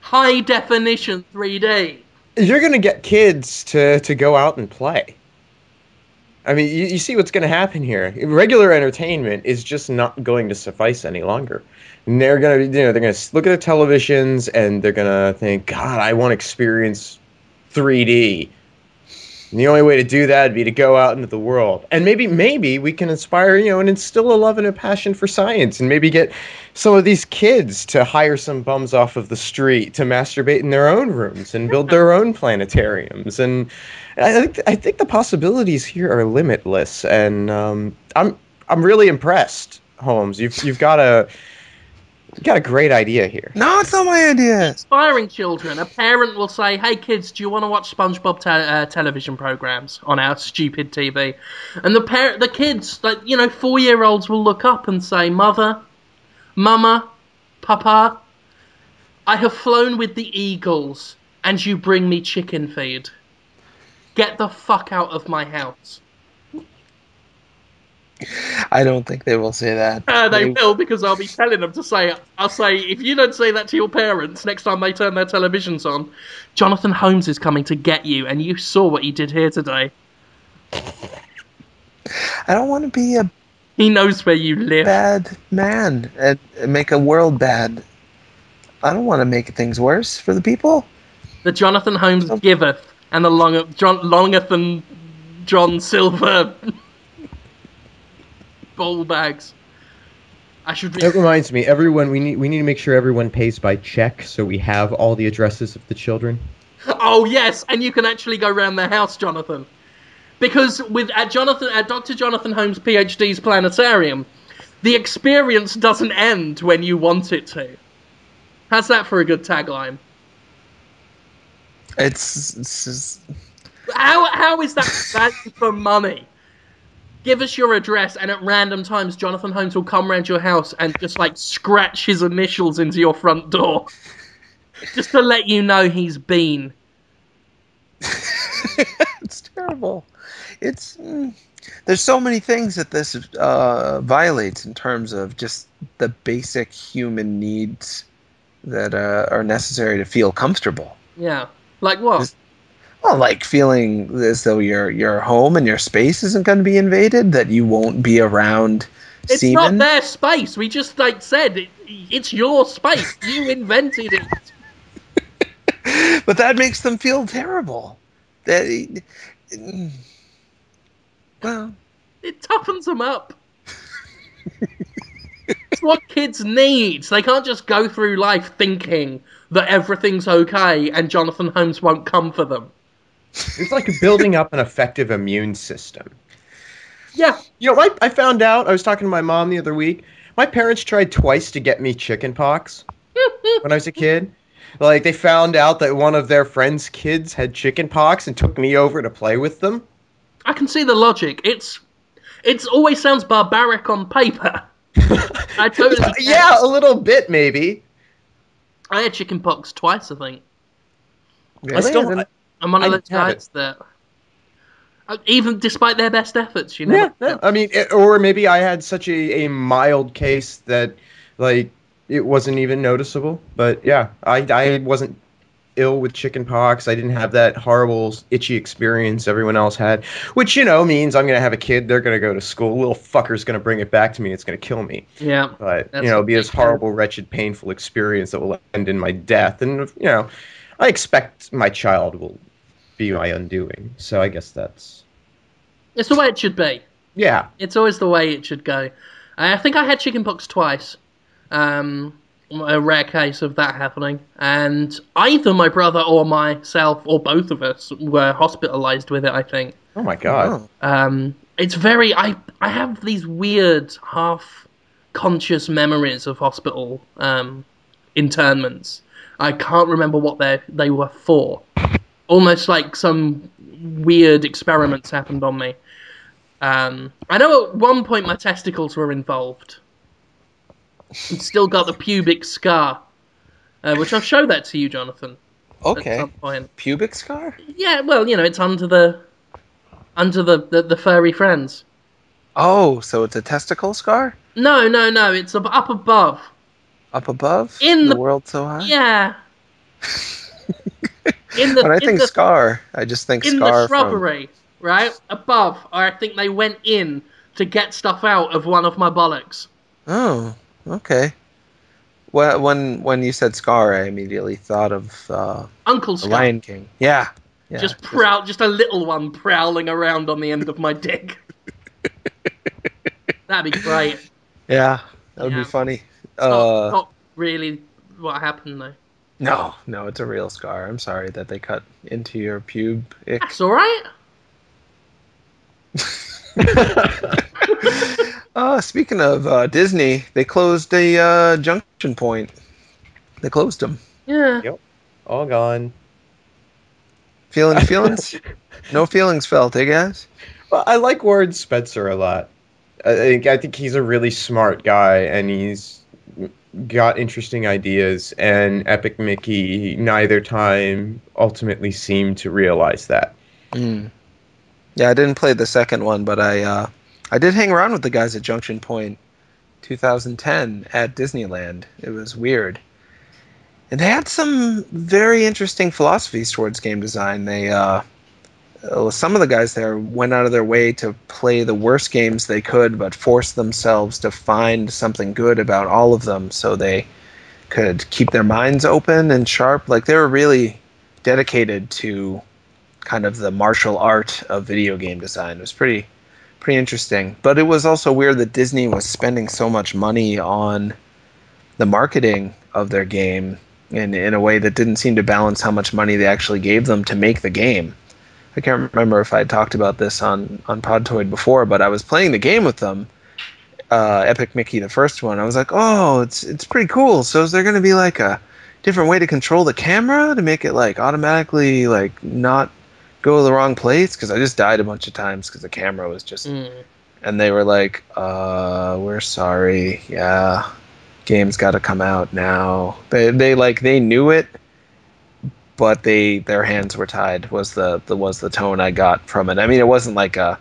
High definition 3D. You're going to get kids to, to go out and play. I mean, you, you see what's going to happen here. Regular entertainment is just not going to suffice any longer. And they're going to, you know, they're going to look at the televisions and they're going to think, God, I want to experience 3D. And the only way to do that would be to go out into the world. And maybe, maybe we can inspire, you know, and instill a love and a passion for science and maybe get some of these kids to hire some bums off of the street to masturbate in their own rooms and build their own planetariums. And I think, I think the possibilities here are limitless. And um, I'm, I'm really impressed, Holmes. You've, you've got a, You got a great idea here. No, it's not my idea. Inspiring children. A parent will say, "Hey kids, do you want to watch SpongeBob te- uh, television programs on our stupid TV?" And the parent, the kids, like you know, four-year-olds will look up and say, "Mother, Mama, Papa, I have flown with the eagles, and you bring me chicken feed. Get the fuck out of my house." I don't think they will say that. Uh, they will because I'll be telling them to say it. I'll say if you don't say that to your parents next time they turn their televisions on, Jonathan Holmes is coming to get you, and you saw what he did here today. I don't want to be a He knows where you live. bad man and make a world bad. I don't want to make things worse for the people. The Jonathan Holmes giveth, and the long John longeth and John Silver bowl bags. I should. That reminds me, everyone we need we need to make sure everyone pays by check so we have all the addresses of the children. Oh yes, and you can actually go round their house, Jonathan. Because with at Jonathan at Dr. Jonathan Holmes PhD's planetarium, the experience doesn't end when you want it to. How's that for a good tagline? It's, it's just- How how is that value for money? Give us your address, and at random times, Jonathan Holmes will come round your house and just like scratch his initials into your front door, just to let you know he's been. it's terrible. It's mm, there's so many things that this uh, violates in terms of just the basic human needs that uh, are necessary to feel comfortable. Yeah, like what? Is- Well, like feeling as though your your home and your space isn't going to be invaded, that you won't be around It's semen. not their space. We just like said it, it's your space. You invented it. but that makes them feel terrible. That, mm, well, It toughens them up. it's what kids need. They can't just go through life thinking that everything's okay and Jonathan Holmes won't come for them. It's like building up an effective immune system. Yeah, You know, I, I found out, I was talking to my mom the other week. My parents tried twice to get me chicken pox when I was a kid. Like, they found out that one of their friends' kids had chicken pox and took me over to play with them. I can see the logic. It's it's always sounds barbaric on paper. I totally get yeah, a little bit, maybe. I had chickenpox twice, I think. really? I still, didn't- I'm one of I those guys that, uh, even despite their best efforts, you know. yeah. I mean, it, or maybe I had such a, a mild case that, like, it wasn't even noticeable. But yeah, I, I wasn't ill with chicken pox. I didn't have that horrible itchy experience everyone else had, which, you know, means I'm going to have a kid. They're going to go to school. Little fucker's going to bring it back to me. It's going to kill me. Yeah. But, you know, it'll be this horrible, wretched, painful experience that will end in my death. And, you know, I expect my child will be my undoing. So I guess that's. It's the way it should be. Yeah. It's always the way it should go. I think I had chickenpox twice. Um, a rare case of that happening. And either my brother or myself, or both of us, were hospitalized with it, I think. Oh, my God. Oh. Um, it's very. I, I have these weird, half conscious memories of hospital um, internments. I can't remember what they they were for. Almost like some weird experiments happened on me. Um, I know at one point my testicles were involved. And still got the pubic scar, uh, which I'll show that to you, Jonathan. At Okay. Pubic scar? Yeah, well, you know, it's under the under the the, the furry friends. Oh, so it's a testicle scar? No, no, no, it's ab- up above. Up above? In the- world so high? Yeah. In the when I in think the, scar, I just think in scar the from shrubbery, right above, I think they went in to get stuff out of one of my bollocks. Oh, okay. Well, when when you said scar, I immediately thought of uh, Uncle Scar, Lion King. Yeah, yeah. just prowl, just a little one prowling around on the end of my dick. That'd be great. yeah, that would Yeah. be funny. Not, Uh, not really what happened though. No, no, it's a real scar. I'm sorry that they cut into your pube. That's all right. Uh, speaking of uh, Disney, they closed a uh, junction point. They closed them. Yeah. Yep. All gone. Feelings, feelings? no feelings felt, I guess. Well, I like Warren Spector a lot. I think I think he's a really smart guy, and he's got interesting ideas. And Epic Mickey, neither time ultimately seemed to realize that. Mm. Yeah, I didn't play the second one, but I uh, I did hang around with the guys at Junction Point 2010 at Disneyland. It was weird. And they had some very interesting philosophies towards game design. They uh, some of the guys there went out of their way to play the worst games they could, but forced themselves to find something good about all of them so they could keep their minds open and sharp. Like they were really dedicated to kind of the martial art of video game design. It was pretty pretty interesting. But it was also weird that Disney was spending so much money on the marketing of their game in in a way that didn't seem to balance how much money they actually gave them to make the game. I can't remember if I had talked about this on on Podtoid before, but I was playing the game with them, uh, Epic Mickey, the first one. I was like, oh, it's it's pretty cool. So is there going to be like a different way to control the camera to make it like automatically like not go the wrong place? Because I just died a bunch of times because the camera was just. Mm. And they were like, uh, we're sorry. Yeah, game's got to come out now. They they like they knew it but they their hands were tied was the, the was the tone I got from it. I mean, it wasn't like a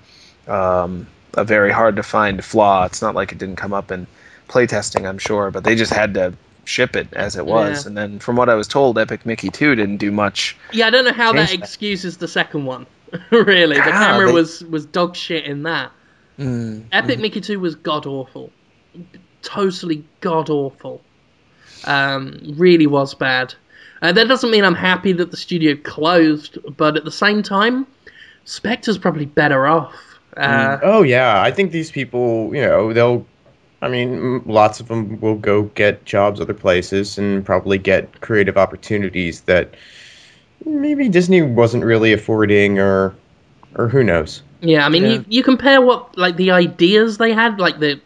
um, a very hard to find flaw. It's not like it didn't come up in playtesting, I'm sure, but they just had to ship it as it was. Yeah. And then from what I was told, Epic Mickey 2 didn't do much. Yeah, I don't know how that that. excuses the second one. really, the Ah, camera they- was was dog shit in that. Mm, Epic Mickey 2 was god awful. Totally god awful. Um, really was bad. Uh, that doesn't mean I'm happy that the studio closed, but at the same time, Spector's probably better off. Uh, Oh yeah, I think these people, you know, they'll. I mean, lots of them will go get jobs other places and probably get creative opportunities that maybe Disney wasn't really affording, or, or who knows. Yeah, I mean, Yeah. You, you compare what like the ideas they had, like the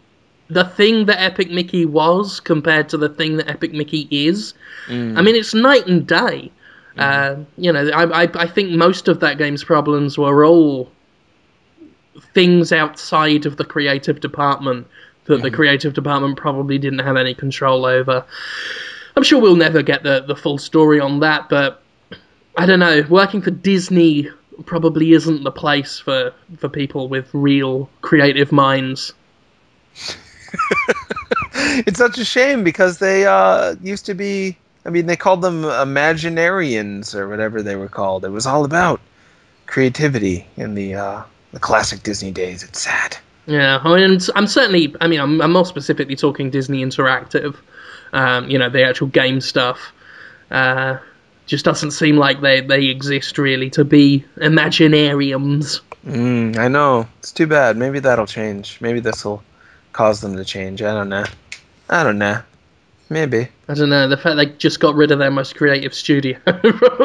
the thing that Epic Mickey was compared to the thing that Epic Mickey is. mm. I mean, it's night and day. Uh, you know, I, I I think most of that game's problems were all things outside of the creative department that the creative department probably didn't have any control over. I'm sure we'll never get the the full story on that, but I don't know. Working for Disney probably isn't the place for for people with real creative minds. it's such a shame because they uh, used to be. I mean, they called them Imaginarians or whatever they were called. It was all about creativity in the uh, the classic Disney days. It's sad. Yeah, I mean, I'm certainly. I mean, I'm, I'm more specifically talking Disney Interactive. Um, you know, the actual game stuff. Uh, just doesn't seem like they they exist really to be Imaginariums. Mm, I know. It's too bad. Maybe that'll change. Maybe this will cause them to change. I don't know. I don't know. Maybe. I don't know. The fact they just got rid of their most creative studio.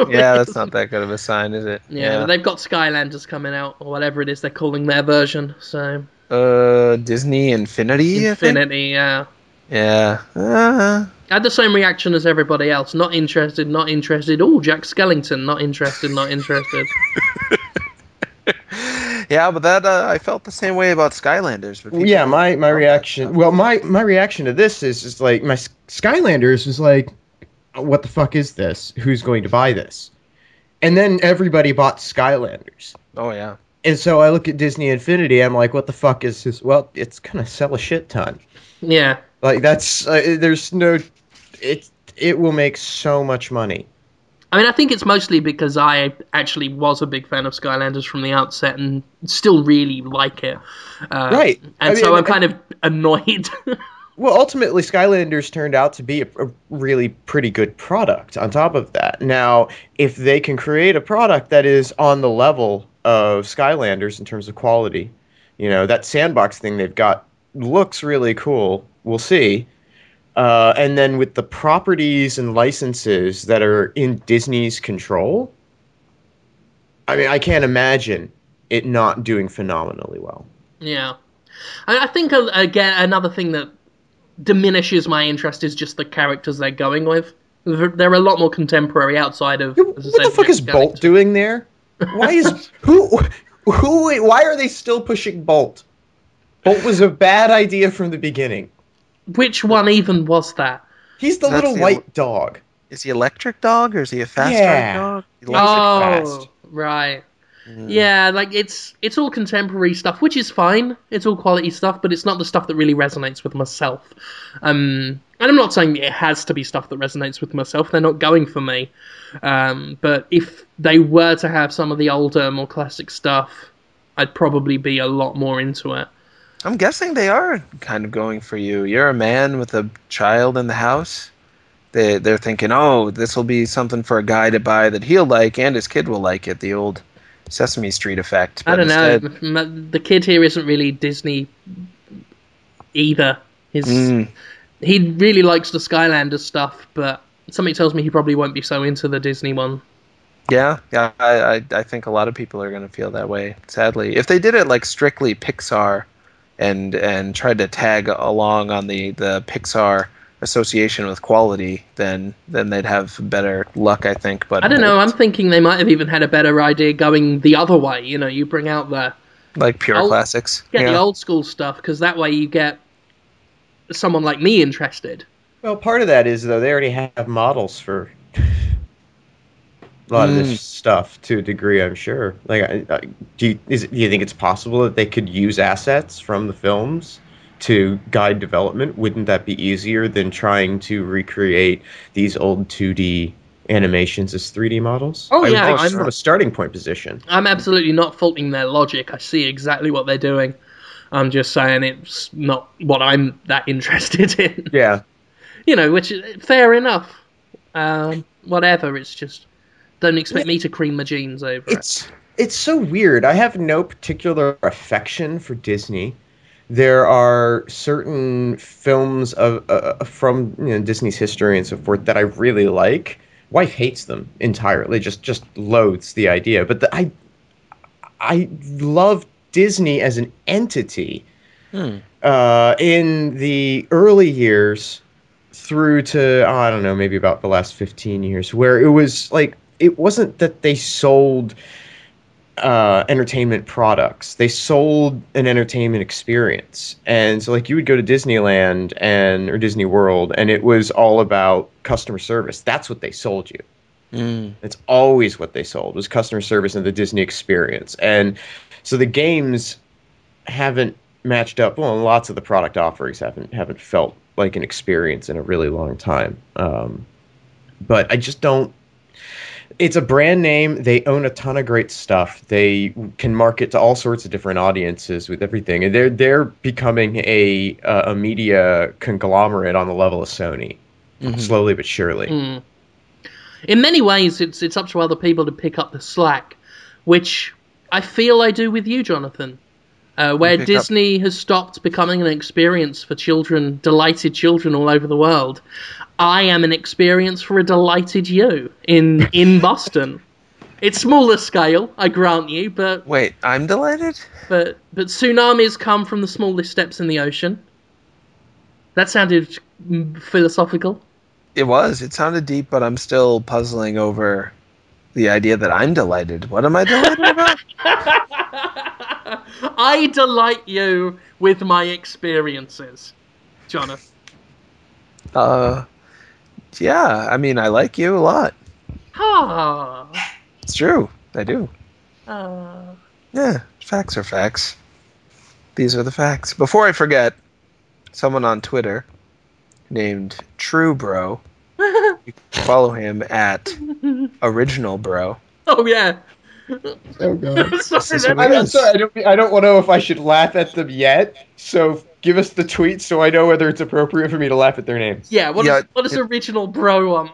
Yeah, that's not that good of a sign, is it? Yeah, but they've got Skylanders coming out, or whatever it is they're calling their version. So Uh, Disney Infinity. Infinity, yeah. Yeah. Uh, I had the same reaction as everybody else. Not interested, not interested. Oh, Jack Skellington, not interested, not interested. yeah, but that uh, I felt the same way about Skylanders. but yeah, my my reaction. Well, my my reaction to this is just like my Skylanders was like, what the fuck is this? Who's going to buy this? And then everybody bought Skylanders. Oh yeah. And so I look at Disney Infinity. I'm like, what the fuck is this? Well, it's gonna sell a shit ton. Yeah, Like that's uh, there's no, it it will make so much money. I mean, I think it's mostly because I actually was a big fan of Skylanders from the outset and still really like it. Uh, Right. And I so mean, I'm kind of annoyed. Well, ultimately, Skylanders turned out to be a, a really pretty good product. On top of that, now if they can create a product that is on the level of Skylanders in terms of quality, you know that sandbox thing they've got looks really cool. We'll see. Uh, and then with the properties and licenses that are in Disney's control, I mean, I can't imagine it not doing phenomenally well. yeah. I, I think uh, again another thing that diminishes my interest is just the characters they're going with. They're a lot more contemporary outside of. What the fuck is Bolt doing there? Why is who who why are they still pushing Bolt? Bolt was a bad idea from the beginning. Which one even was that? He's the That's little the- white dog. Is he electric dog or is he a fast Yeah. dog? He Oh. Oh, fast. right. Mm. Yeah, like it's it's all contemporary stuff, which is fine. It's all quality stuff, but it's not the stuff that really resonates with myself. Um, and I'm not saying it has to be stuff that resonates with myself. They're not going for me. Um, but if they were to have some of the older, more classic stuff, I'd probably be a lot more into it. I'm guessing they are kind of going for you. You're a man with a child in the house. They they're thinking, oh, this will be something for a guy to buy that he'll like and his kid will like it. The old Sesame Street effect. I don't instead- know. The kid here isn't really Disney either. His Mm, he really likes the Skylanders stuff, but something tells me he probably won't be so into the Disney one. yeah, yeah. I, I I think a lot of people are going to feel that way. Sadly, if they did it like strictly Pixar, and and tried to tag along on the the Pixar association with quality, then then they'd have better luck, I think. But I don't know. I'm thinking they might have even had a better idea going the other way. You know, you bring out the like pure Old- classics. get yeah. the old school stuff because that way you get someone like me interested. Well, part of that is though they already have models for a lot of Mm. this stuff to a degree. I'm sure. Like, I, I, do you, is it, do you think it's possible that they could use assets from the films to guide development? Wouldn't that be easier than trying to recreate these old 2D animations as 3D models? Oh, I yeah. I'm from a starting point position. I'm absolutely not faulting their logic. I see exactly what they're doing. I'm just saying it's not what I'm that interested in. Yeah. you know, which is fair enough. Um, whatever. It's just don't expect me to cream my jeans over it. It's it's so weird. I have no particular affection for Disney. There are certain films of uh, from you know, Disney's history and so forth that I really like. Wife hates them entirely. Just just loathes the idea. But the, I I love Disney as an entity. Hmm. Uh, in the early years, through to I don't know, maybe about the last fifteen years, where it was like it wasn't that they sold uh, entertainment products; they sold an entertainment experience. And so, like, you would go to Disneyland and or Disney World, and it was all about customer service. That's what they sold you. Mm. It's always what they sold was customer service and the Disney experience. And so the games haven't matched up. Well, lots of the product offerings haven't haven't felt like an experience in a really long time. Um, but I just don't. It's a brand name. They own a ton of great stuff. They can market to all sorts of different audiences with everything, and they're they're becoming a uh, a media conglomerate on the level of Sony, Mhm. slowly but surely. Mm. In many ways, it's it's up to other people to pick up the slack, which I feel I do with you, Jonathan. Uh, where pick up- Disney has stopped becoming an experience for children, delighted children all over the world, I am an experience for a delighted you in in Boston. It's smaller scale, I grant you, but Wait, I'm delighted. but but tsunamis come from the smallest steps in the ocean. That sounded philosophical. It was. It sounded deep, but I'm still puzzling over the idea that I'm delighted. What am I delighted about? I delight you with my experiences, Jonathan. Uh, yeah. I mean, I like you a lot. Ah, It's true. I do. ah. Yeah. Facts are facts. These are the facts. Before I forget, someone on Twitter named True Bro. You can follow him at Original Bro. oh yeah. Oh god. Sorry, This is that- what I'm, I'm sorry. I don't. I don't know if I should laugh at them yet. So give us the tweet so I know whether it's appropriate for me to laugh at their names. yeah. What Yeah, is what is it- original bro um?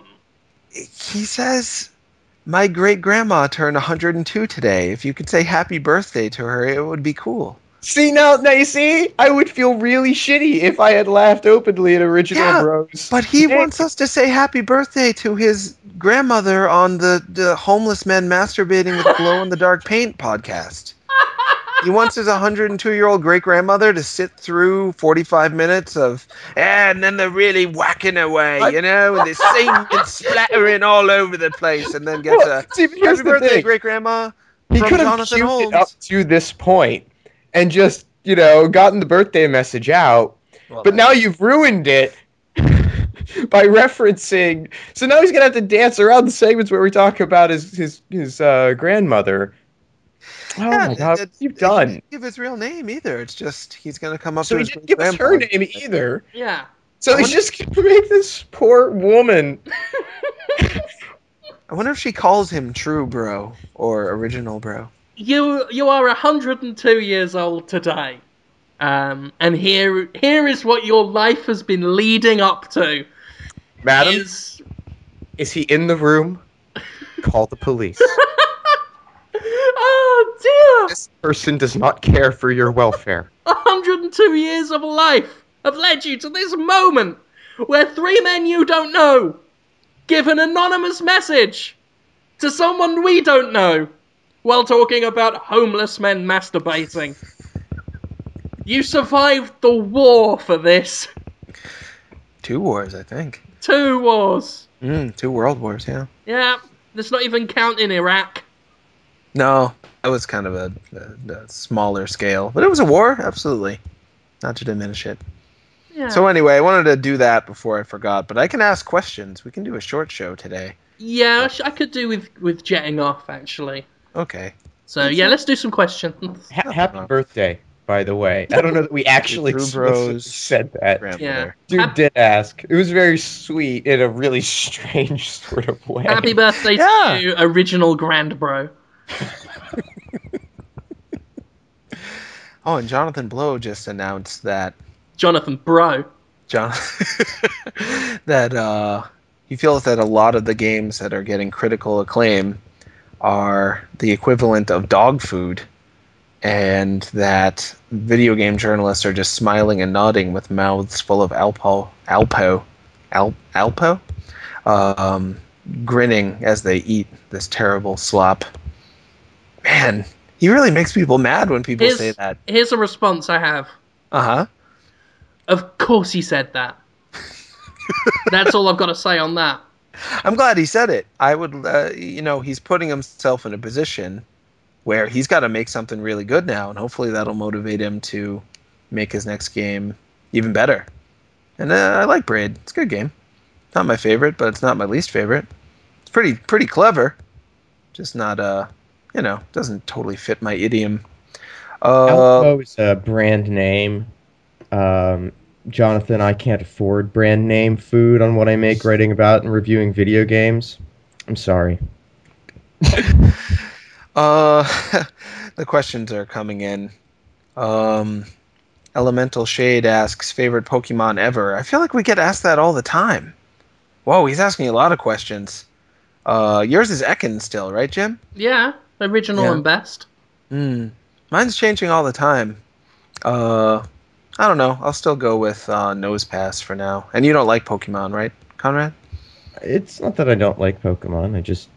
He says, My great grandma turned 102 today. If you could say happy birthday to her, it would be cool. See now, now you see, I would feel really shitty if I had laughed openly at original Yeah, bros. But he wants us to say happy birthday to his grandmother on the, the homeless men masturbating with glow in the dark paint podcast. he wants his 102 year old great grandmother to sit through 45 minutes of, eh, and then they're really whacking away, you know, and they're singing and splattering all over the place, and then get Well, to see, happy the birthday, great grandma. He could have Jonathan queued Holmes. it up to this point and just, you know, gotten the birthday message out. But now you've ruined it by referencing. So now he's gonna have to dance around the segments where we talk about his his his uh, grandmother. Oh Yeah, my god, it- you've it- done. Didn't give his real name either. It's just he's gonna come up So to he his didn't give us her name either. Yeah. So I he's wonder- just gonna make this poor woman. I wonder if she calls him True Bro or Original Bro. You you are 102 years old today. Um, and here here is what your life has been leading up to. Madam, Is is he in the room? Call the police. oh dear, this person does not care for your welfare. 102 years of life have led you to this moment where three men you don't know give an anonymous message to someone we don't know while talking about homeless men masturbating. You survived the war for this. Two wars, I think. Two wars. Mm, two world wars, yeah. Yeah, that's not even counting Iraq. No, that was kind of a, a, a smaller scale, but it was a war, absolutely. Not to diminish it. Yeah. So anyway, I wanted to do that before I forgot, but I can ask questions. We can do a short show today. yeah, I I could do with with jetting off actually. Okay. So yeah, let's do some questions. Ha- happy birthday, by the way. I don't know that we actually Bros. said that. Grandmother. Dude Hap- did ask. It was very sweet in a really strange sort of way. Happy birthday Yeah. to you, original Grand Bro. Oh, and Jonathan Blow just announced that Jonathan Bro. John that uh, he feels that a lot of the games that are getting critical acclaim are the equivalent of dog food, and that video game journalists are just smiling and nodding with mouths full of alpo, alpo, al, alpo, um, grinning as they eat this terrible slop. Man, he really makes people mad when people Here's- say that. Here's a response I have. Uh huh. Of course he said that. That's all I've got to say on that. I'm glad he said it. I would, uh, you know, he's putting himself in a position where he's got to make something really good now, and hopefully that'll motivate him to make his next game even better. And uh, I like Braid. It's a good game. Not my favorite, but it's not my least favorite. It's pretty pretty clever. Just not uh, you know, doesn't totally fit my idiom. Uh, Alpo is a brand name. Um, Jonathan, I can't afford brand name food on what I make writing about and reviewing video games. I'm sorry. Uh, the questions are coming in. Um, Elemental Shade asks favorite Pokemon ever. I feel like we get asked that all the time. Whoa, he's asking a lot of questions. Uh, yours is Ekin still, right, Jim? Yeah, original Yeah. and best. Hmm. Mine's changing all the time. Uh, I don't know. I'll still go with uh, Nosepass for now. And you don't like Pokemon, right, Conrad? It's not that I don't like Pokemon. I just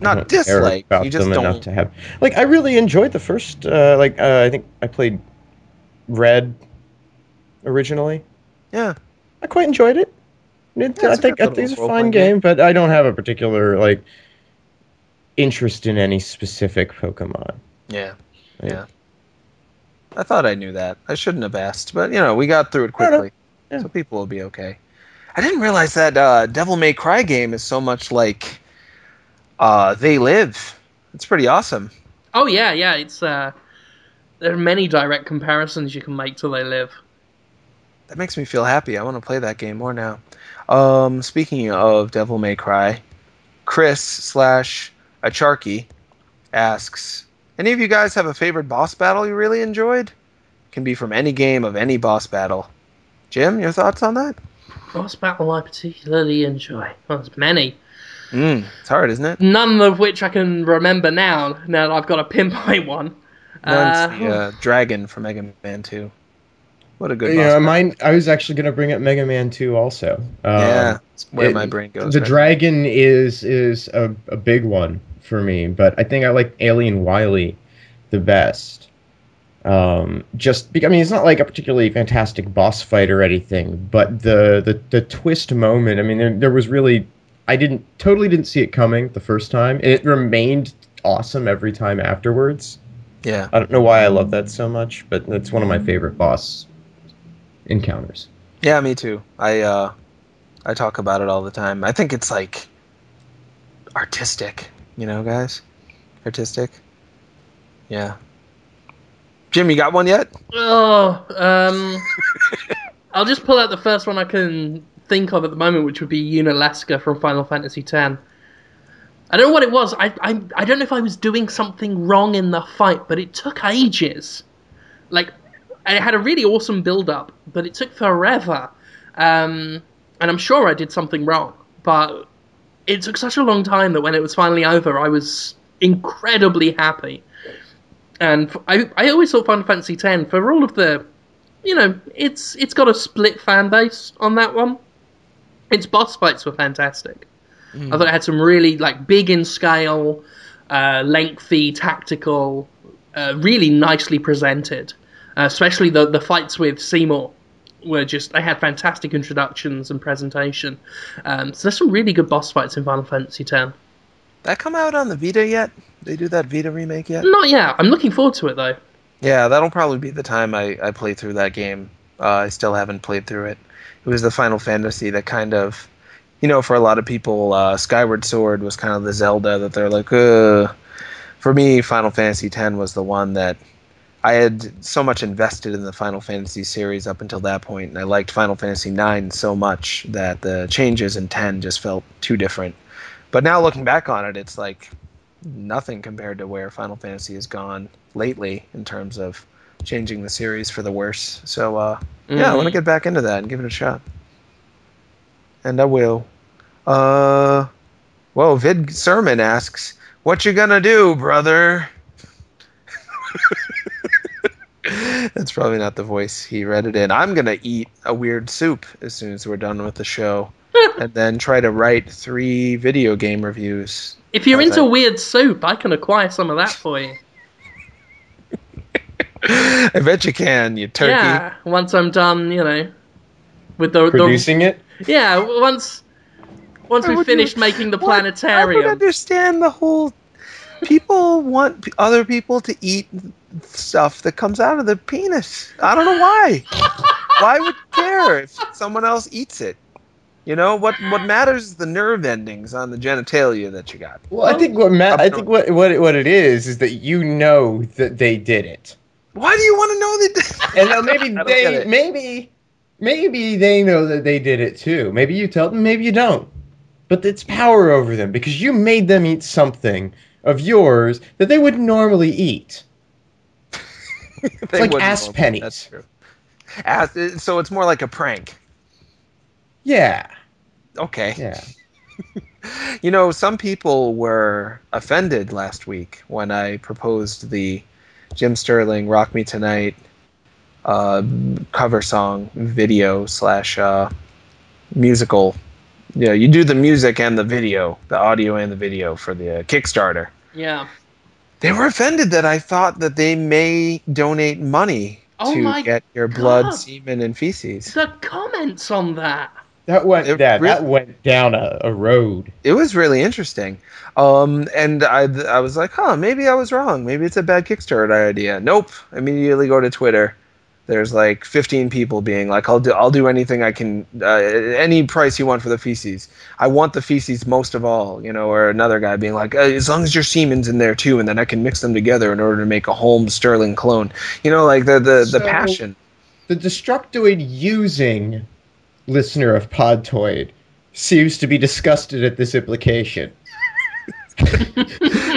I Not care dislike. You just don't. enough to have. Like I really enjoyed the first. Uh, like uh, I think I played Red originally. Yeah. I quite enjoyed it. It- Yeah, I think I think it's a fine game, game. but I don't have a particular like interest in any specific Pokemon. Yeah. Yeah. Yeah. I thought I knew that. I shouldn't have asked, but you know, we got through it No, no. quickly, Yeah. so people will be okay. I didn't realize that uh, Devil May Cry game is so much like uh, They Live. It's pretty awesome. Oh yeah, yeah. It's uh, there are many direct comparisons you can make to They Live. That makes me feel happy. I want to play that game more now. Um, speaking of Devil May Cry, Chris slash Acharky asks, any of you guys have a favorite boss battle you really enjoyed? Can be from any game of any boss battle. Jim, your thoughts on that? Boss battle I particularly enjoy. Well, there's many. Mm, it's hard, isn't it? None of which I can remember now. Now that I've got a pinpoint one. Mine's Uh, the uh, dragon from Mega Man 2. What a good boss yeah, battle. mine. I was actually going to bring up Mega Man 2 also. Um, yeah, it's where it- my brain goes. the right dragon is is a, a big one for me, but I think I like Alien Wily the best. Um, just be- I mean, it's not like a particularly fantastic boss fight or anything, but the the, the twist moment. I mean, there, there was really I didn't totally didn't see it coming the first time, it remained awesome every time afterwards. Yeah. I don't know why I love that so much, but it's one of my favorite boss encounters. Yeah, me too. I uh, I talk about it all the time. I think it's like artistic, you know, guys. Artistic. Yeah. Jim, you got one yet? Oh, um, I'll just pull out the first one I can think of at the moment, which would be Yunalesca from Final Fantasy X. I don't know what it was. I, I I don't know if I was doing something wrong in the fight, but it took ages. Like, it had a really awesome build up, but it took forever. Um, and I'm sure I did something wrong, but it took such a long time that when it was finally over, I was incredibly happy. And I, I always thought Final Fantasy X, for all of the, you know, it's it's got a split fan base on that one. Its boss fights were fantastic. I thought it had some really like big in scale, uh, lengthy, tactical, uh, really nicely presented. Uh, especially the the fights with Seymour were just they had fantastic introductions and presentation. Um, so there's some really good boss fights in Final Fantasy X. That come out on the Vita yet? They do that Vita remake yet? Not yet. I'm looking forward to it though. Yeah, that'll probably be the time I, I play through that game. Uh, I still haven't played through it. It was the Final Fantasy that kind of, you know, for a lot of people, uh, Skyward Sword was kind of the Zelda that they're like, Ugh. For me, Final Fantasy X was the one that I had so much invested in the Final Fantasy series up until that point, and I liked Final Fantasy IX so much that the changes in 10 just felt too different. But now looking back on it, it's like nothing compared to where Final Fantasy has gone lately in terms of changing the series for the worse. So uh, yeah, I want to get back into that and give it a shot, and I will. Uh, well, Vid Sermon asks, "What you gonna do, brother?" That's probably not the voice he read it in. I'm gonna eat a weird soup as soon as we're done with the show, and then try to write three video game reviews. If you're into that? weird soup, I can acquire some of that for you. I bet you can, you turkey. Yeah, once I'm done, you know, with the, the Producing it? yeah, once once we've you- finished making the What? I don't understand the whole. People want other people to eat stuff that comes out of their penis. I don't know why. why would care if someone else eats it? You know what? What matters is the nerve endings on the genitalia that you got. Well, I think what ma- I think what what it, what it is is that you know that they did it, Why do you want to know that? and maybe I don't get they maybe maybe they know that they did it too. Maybe you tell them, maybe you don't. But it's power over them because you made them eat something of yours that they wouldn't normally eat. It's like ass pennies. That's true. Ass, so it's more like a prank. Yeah, Okay. yeah. You know, some people were offended last week when I proposed the Jim Sterling "Rock Me Tonight" uh, cover song video slash uh, musical. Yeah, you do the music and the video, the audio and the video for the uh, Kickstarter. yeah. They were offended that I thought that they may donate money Oh to get your blood, semen, and feces. The comments on that. That went It that, that went down a, a road. it was really interesting. Um, and I, I was like, huh, maybe I was wrong. Maybe it's a bad Kickstarter idea. Nope. Immediately go to Twitter. There's like 15 people being like, I'll do, I'll do anything I can, uh, any price you want for the feces. I want the feces most of all, you know. Or another guy being like, uh, as long as your semen's in there too, and then I can mix them together in order to make a home Sterling clone. You know, like the the, the passion. The Destructoid using listener of Podtoid seems to be disgusted at this implication.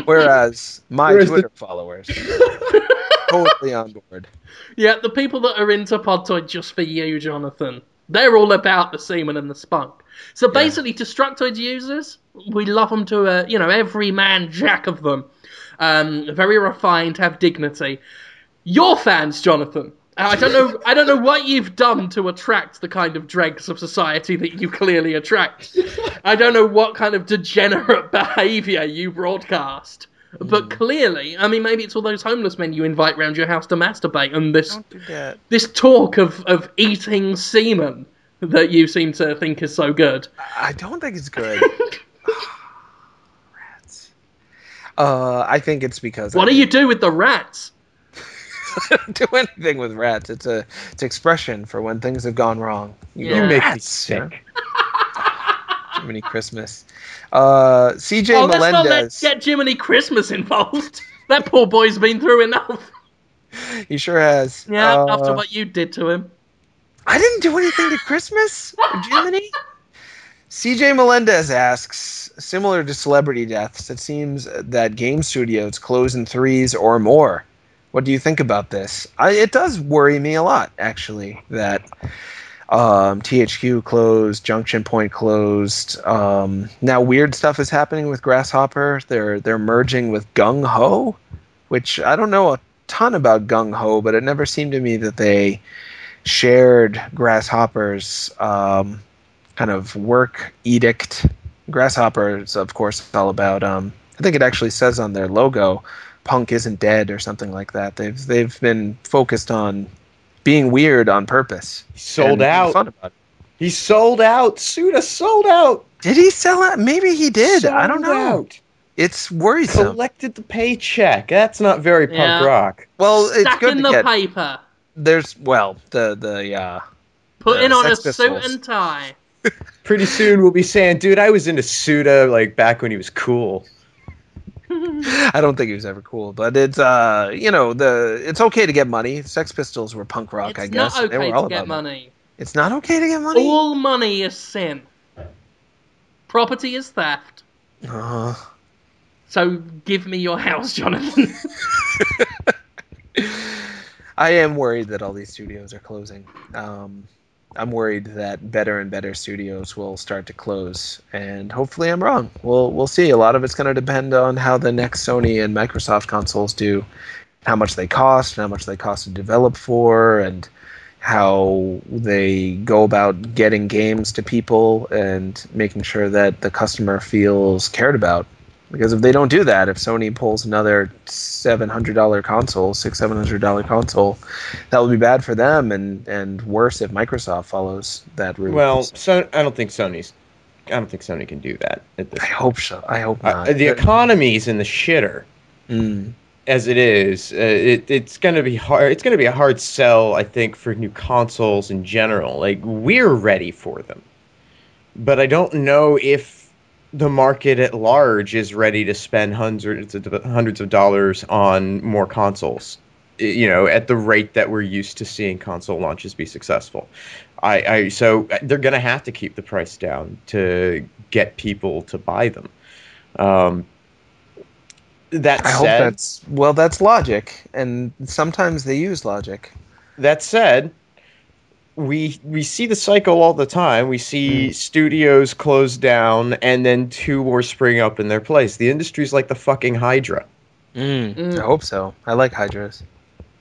Whereas my Whereas the- Twitter followers totally on board. Yeah, the people that are into Podtoid just for you, Jonathan, they're all about the semen and the spunk. So basically, Destructoid users, we love them to a, you know, every man jack of them. Um, very refined, have dignity. Your fans, Jonathan. I don't know. I don't know what you've done to attract the kind of dregs of society that you clearly attract. I don't know what kind of degenerate behaviour you broadcast. But clearly, I mean, maybe it's all those homeless men you invite round your house to masturbate, and this Don't do that. this talk of, of eating semen that you seem to think is so good. I don't think it's good. Rats. Uh, I think it's because What I do you do with the rats? don't do anything with rats. It's a it's expression for when things have gone wrong. You go, You make me "Rats," sick. Jiminy Christmas. Uh, CJ oh, let's not let Melendez. get Jiminy Christmas involved. that poor boy's been through enough. He sure has. Yeah, Uh, after what you did to him. I didn't do anything to Christmas, Jiminy. CJ Melendez asks, similar to celebrity deaths, it seems that game studios close in threes or more. What do you think about this? I, it does worry me a lot, actually, that um, THQ closed, Junction Point closed. Um, now weird stuff is happening with Grasshopper. They're they're merging with Gung Ho, which I don't know a ton about Gung Ho, but it never seemed to me that they shared Grasshopper's um, kind of work edict. Grasshopper is, of course, all about. Um, I think it actually says on their logo, "Punk isn't dead" or something like that. They've they've been focused on being weird on purpose. He Sold out. Fun about it. He sold out. Suda sold out. Did he sell out? Maybe he did. I don't know. out. It's worrisome. Collected the paycheck. That's not very punk Yeah. rock. well, it's Stack good in to the get. paper. There's well, the the uh, Putting Yeah, on a Sex suit and tie. Pretty soon we'll be saying, dude, I was into Suda like back when he was cool. I don't think he was ever cool, but it's uh, you know, the it's okay to get money. Sex Pistols were punk rock, it's I guess. not and they were all to get about money. It's not okay to get money. All money is sin. Property is theft. Uh, So give me your house, Jonathan. I am worried that all these studios are closing. Um, I'm worried that better and better studios will start to close, and hopefully I'm wrong. We'll we'll see. A lot of it's going to depend on how the next Sony and Microsoft consoles do, how much they cost, and how much they cost to develop for, and how they go about getting games to people and making sure that the customer feels cared about. Because if they don't do that, if Sony pulls another seven hundred dollar console, six seven hundred dollar console, that will be bad for them, and and worse if Microsoft follows that route. Well, so I don't think Sony's. I don't think Sony can do that. At this I hope so. I hope Uh, not. the economy's in the shitter Mm. as it is. Uh, it, it's going to be hard. It's going to be a hard sell, I think, for new consoles in general. Like we're ready for them, but I don't know if the market at large is ready to spend hundreds of hundreds of dollars on more consoles. You know, at the rate that we're used to seeing console launches be successful. I, I so they're going to have to keep the price down to get people to buy them. Um, that I hope said, that's well. That's logic, and sometimes they use logic. that said, we we see the cycle all the time. We see studios close down and then two more spring up in their place. The industry's like the fucking Hydra. Mm. Mm. I hope so. I like Hydras.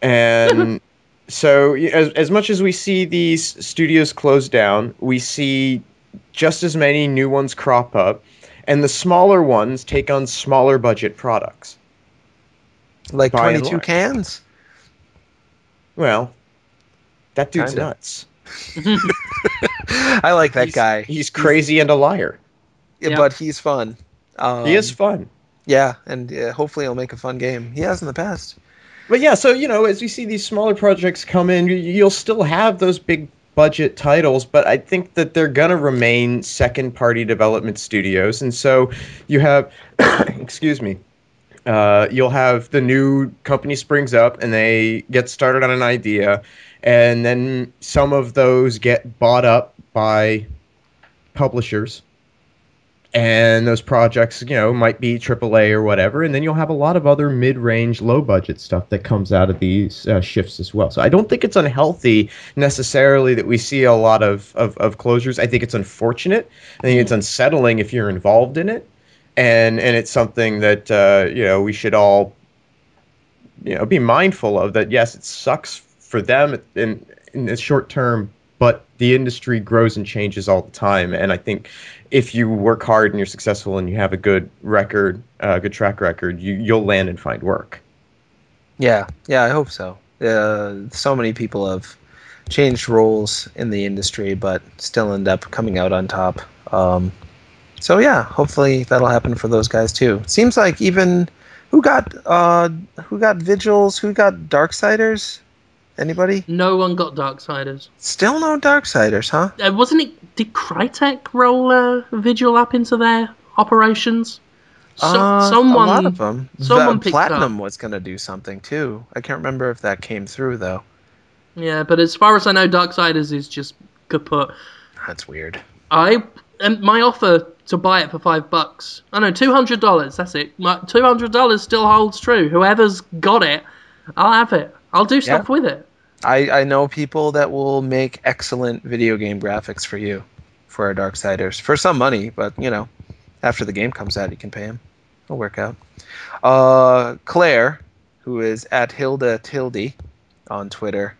And so as as much as we see these studios close down, we see just as many new ones crop up and the smaller ones take on smaller budget products. Like 22 cans. Well, that dude's Kinda. nuts. I like that He's- guy. He's crazy and a liar. Yeah, Yeah. but he's fun. Um, he is fun. Yeah, and uh, hopefully he'll make a fun game. He has in the past. But yeah, so you know, as we see these smaller projects come in, you- you'll still have those big budget titles, but I think that they're gonna remain second party development studios, and so you have, excuse me, uh, you'll have the new company springs up and they get started on an idea, and then some of those get bought up by publishers and those projects, you know, might be AAA or whatever, and then you'll have a lot of other mid-range, low-budget stuff that comes out of these uh, shifts as well. So I don't think it's unhealthy necessarily that we see a lot of, of, of closures. I think it's unfortunate. I think it's unsettling if you're involved in it, and and it's something that uh, you know we should all you know be mindful of. That yes, it sucks for them in in the short term but the industry grows and changes all the time. And I think if you work hard and you're successful and you have a good record, a uh, good track record, you, you'll land and find work. Yeah, yeah, I hope so. Uh, so many people have changed roles in the industry, but still end up coming out on top. Um, so yeah, hopefully that'll happen for those guys too. Seems like even who got uh, who got vigils, who got darksiders. Anybody? No one got Darksiders. Still no Darksiders, huh? Uh, wasn't it? Did Crytek roll uh, Vigil up into their operations? So, uh, someone, a lot of them. Someone the Platinum was going to do something too. I can't remember if that came through though. Yeah, but as far as I know, Darksiders is just kaput. That's weird. I and my offer to buy it for five bucks. I know two hundred dollars. That's it. My two hundred dollars still holds true. Whoever's got it, I'll have it. I'll do stuff Yeah. with it. I, I know people that will make excellent video game graphics for you, for our Darksiders, for some money, but you know, after the game comes out, you can pay them. It'll work out. Uh, Claire, who is at Hilda Tildy on Twitter,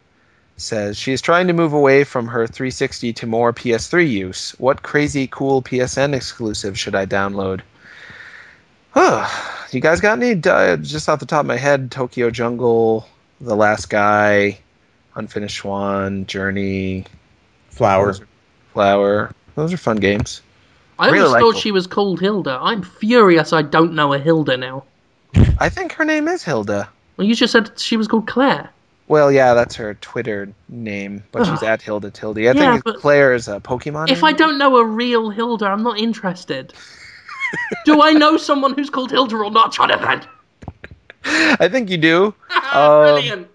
says she is trying to move away from her 360 to more PS3 use. What crazy cool PSN exclusive should I download? Huh. You guys got any? Uh, just off the top of my head, Tokyo Jungle, The Last Guy, Unfinished Swan, Journey, Flower. Flower. Those are fun games. I Really always thought them. she was called Hilda. I'm furious I don't know a Hilda now. I think her name is Hilda. Well, you just said she was called Claire. Well, yeah, that's her Twitter name, but she's at Hilda Tildy. I Yeah, think but- Claire is a Pokemon. If I don't know a real Hilda, I'm not interested. Do I know someone who's called Hilda or not, Jonathan? I think you do. Ah, Brilliant.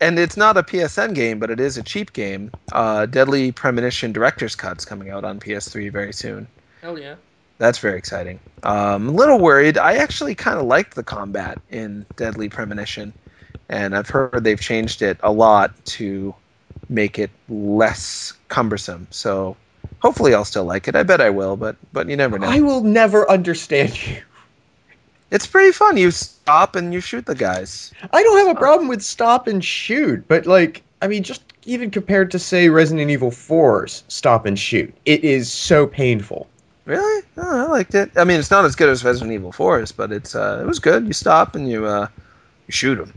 and it's not a PSN game, but it is a cheap game. Uh, Deadly Premonition Director's Cut's coming out on PS3 very soon. Hell yeah. That's very exciting. Um, a little worried. I actually kind of liked the combat in Deadly Premonition, and I've heard they've changed it a lot to make it less cumbersome. So hopefully I'll still like it. I bet I will, but but you never know. I will never understand you. It's pretty fun. You stop and you shoot the guys. I don't have a problem with stop and shoot, but like, I mean, just even compared to say Resident Evil 4's stop and shoot, it is so painful. Really? Oh, I liked it. I mean, it's not as good as Resident Evil 4's, but it's uh, it was good. You stop and you uh, you shoot them.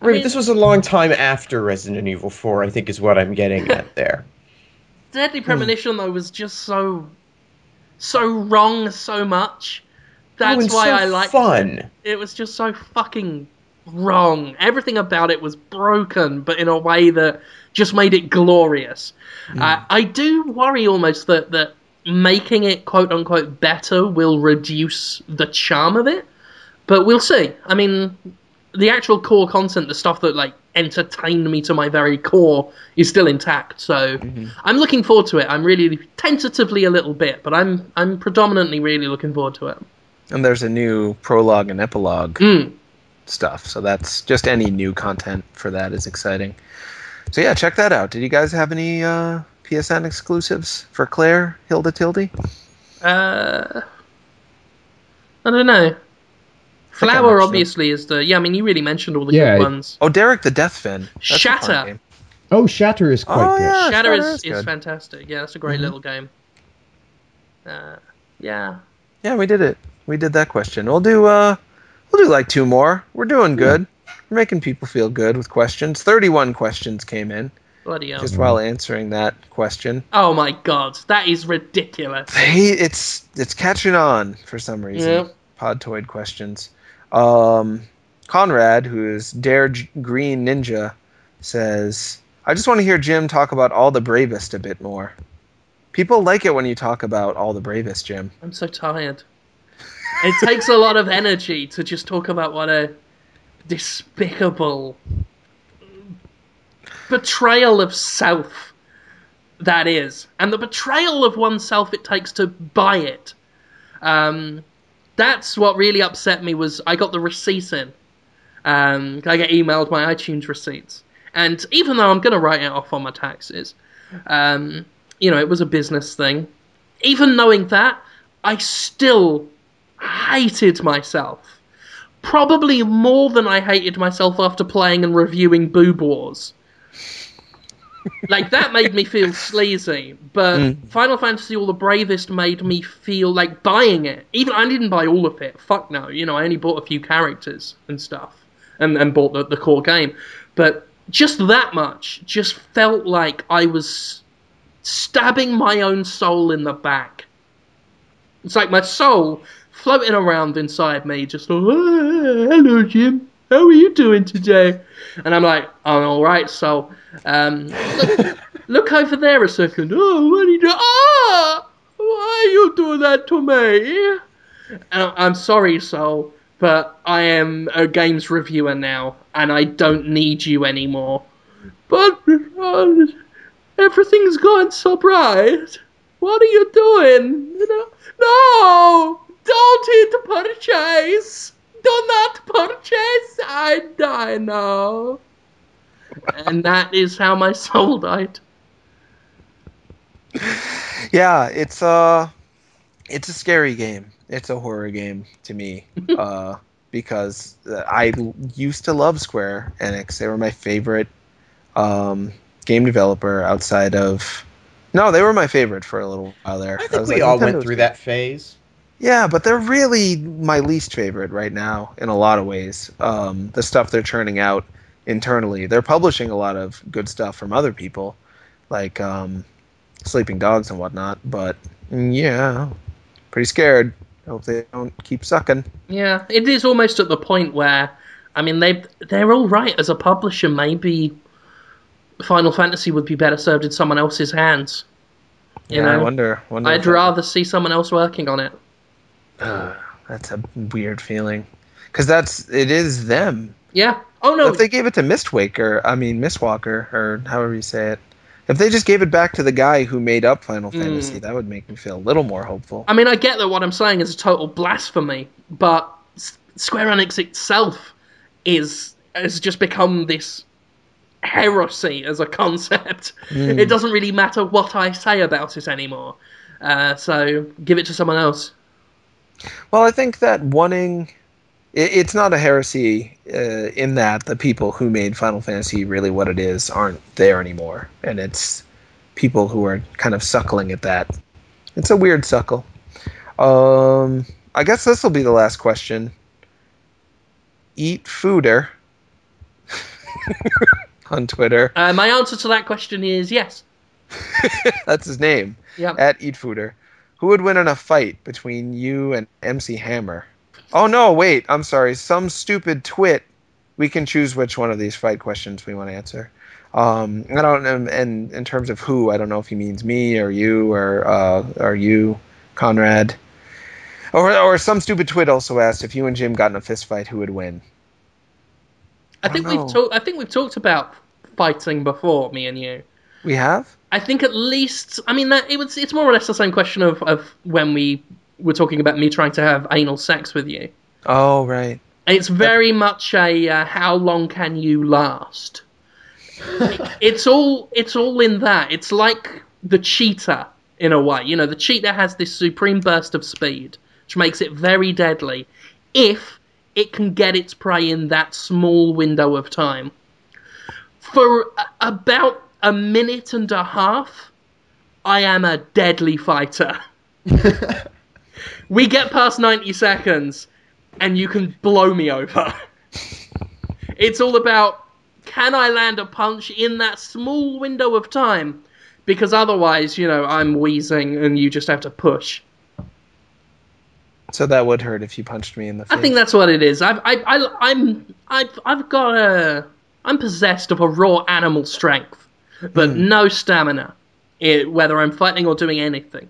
Right, mean- this was a long time after Resident Evil 4, I think is what I'm getting at there. Deadly Premonition though was just so so wrong so much. That's Oh, why so I like fun. it. It was just so fucking wrong. Everything about it was broken, but in a way that just made it glorious. Uh, I do worry almost that that making it quote unquote better will reduce the charm of it, but we'll see. I mean, the actual core content, the stuff that like entertained me to my very core, is still intact. So I'm looking forward to it. I'm really tentatively a little bit, but I'm I'm predominantly really looking forward to it. And there's a new prologue and epilogue Mm. stuff. So that's just any new content for that is exciting. So yeah, check that out. Did you guys have any uh, PSN exclusives for Claire Hilda Tildy? Uh, I don't know. Flower mentioned obviously is the yeah. I mean, you really mentioned all the Yeah, good it- ones. Oh, Derrick the Deathfin. That's Shatter. Oh, Shatter is quite Oh, good. yeah. Shatter Shatter is, is is fantastic. Yeah, that's a great Mhm. little game. Uh, yeah. Yeah, we did it. We did that question. We'll do uh we'll do like two more. We're doing good. We're making people feel good with questions. 31 questions came in Bloody hell. just while answering that question. Oh my god, that is ridiculous. Hey, it's it's catching on for some reason. Yeah. Podtoid questions. Um Conrad, who is Dare Green Ninja, says, I just want to hear Jim talk about all the bravest a bit more. People like it when you talk about all the bravest, Jim. I'm so tired. It takes a lot of energy to just talk about what a despicable betrayal of self that is, and the betrayal of oneself it takes to buy it. Um, that's what really upset me was I got the receipt in. Um, I get emailed my iTunes receipts, and even though I'm going to write it off on my taxes, um, you know, it was a business thing. Even knowing that, I still hated myself. Probably more than I hated myself after playing and reviewing Boob Wars. like that made me feel sleazy, but Mm. Final Fantasy All the Bravest made me feel like buying it. Even I didn't buy all of it. Fuck no. You know, I only bought a few characters and stuff, and and bought the, the core game. But just that much just felt like I was stabbing my own soul in the back. It's like my soul floating around inside me, just like, "Ah, hello, Jim. How are you doing today? And I'm like, I'm all right, So, Um, look, look over there a second. Oh, what are you doing? Ah, why are you doing that to me? And I'm sorry, soul, but I am a games reviewer now, and I don't need you anymore. But uh, everything's going so bright. What are you doing? You know, no, don't hit the purchase. Do not purchase. I die now. and that is how my soul died. Yeah, it's uh it's a scary game. It's a horror game to me. uh because I used to love Square Enix. They were my favorite um game developer outside of No, they were my favorite for a little while there. I think was we like, all went through that phase. Yeah, but they're really my least favorite right now in a lot of ways. Um, the stuff they're churning out internally, they're publishing a lot of good stuff from other people, like um, Sleeping Dogs and whatnot. But mm, yeah, pretty scared. Hope they don't keep sucking. Yeah, it is almost at the point where, I mean, they they're all right as a publisher. Maybe Final Fantasy would be better served in someone else's hands. You yeah, I wonder. wonder I'd rather see someone else working on it. That's a weird feeling, because that's it is them. Yeah. Oh no. If they gave it to Mistwaker, I mean Mistwalker, or however you say it. If they just gave it back to the guy who made up Final Mm. Fantasy, that would make me feel a little more hopeful. I mean, I get that what I'm saying is a total blasphemy, but Square Enix itself is has just become this heresy as a concept. Mm. It doesn't really matter what I say about it anymore. Uh, so give it to someone else. Well, I think that wanting it, it's not a heresy uh, in that the people who made Final Fantasy really what it is aren't there anymore, and it's people who are kind of suckling at that. It's a weird suckle. Um, I guess this will be the last question. Eat fooder on Twitter. Uh, my answer to that question is yes. That's his name. Yeah. At Eat Fooder. Who would win in a fight between you and MC Hammer? Oh no, wait, I'm sorry. Some stupid twit. We can choose which one of these fight questions we want to answer. Um, I don't know. And in terms of who, I don't know if he means me or you or uh, or you, Conrad. Or or some stupid twit also asked if you and Jim got in a fist fight, who would win? I think I we've talked. I think we've talked about fighting before, me and you. We have. I think at least. I mean, that it was. It's more or less the same question of of when we were talking about me trying to have anal sex with you. Oh right. It's very much a uh, how long can you last? it's all it's all in that. It's like the cheetah in a way. You know, the cheetah has this supreme burst of speed, which makes it very deadly if it can get its prey in that small window of time. For about a minute and a half, I am a deadly fighter. we get past 90 seconds and you can blow me over. it's all about can I land a punch in that small window of time? Because otherwise, you know, I'm wheezing and you just have to push. So that would hurt if you punched me in the face. I think that's what it is. I've, I, I, I'm, I've, I've got a, I'm possessed of a raw animal strength, but no stamina, it, whether I'm fighting or doing anything.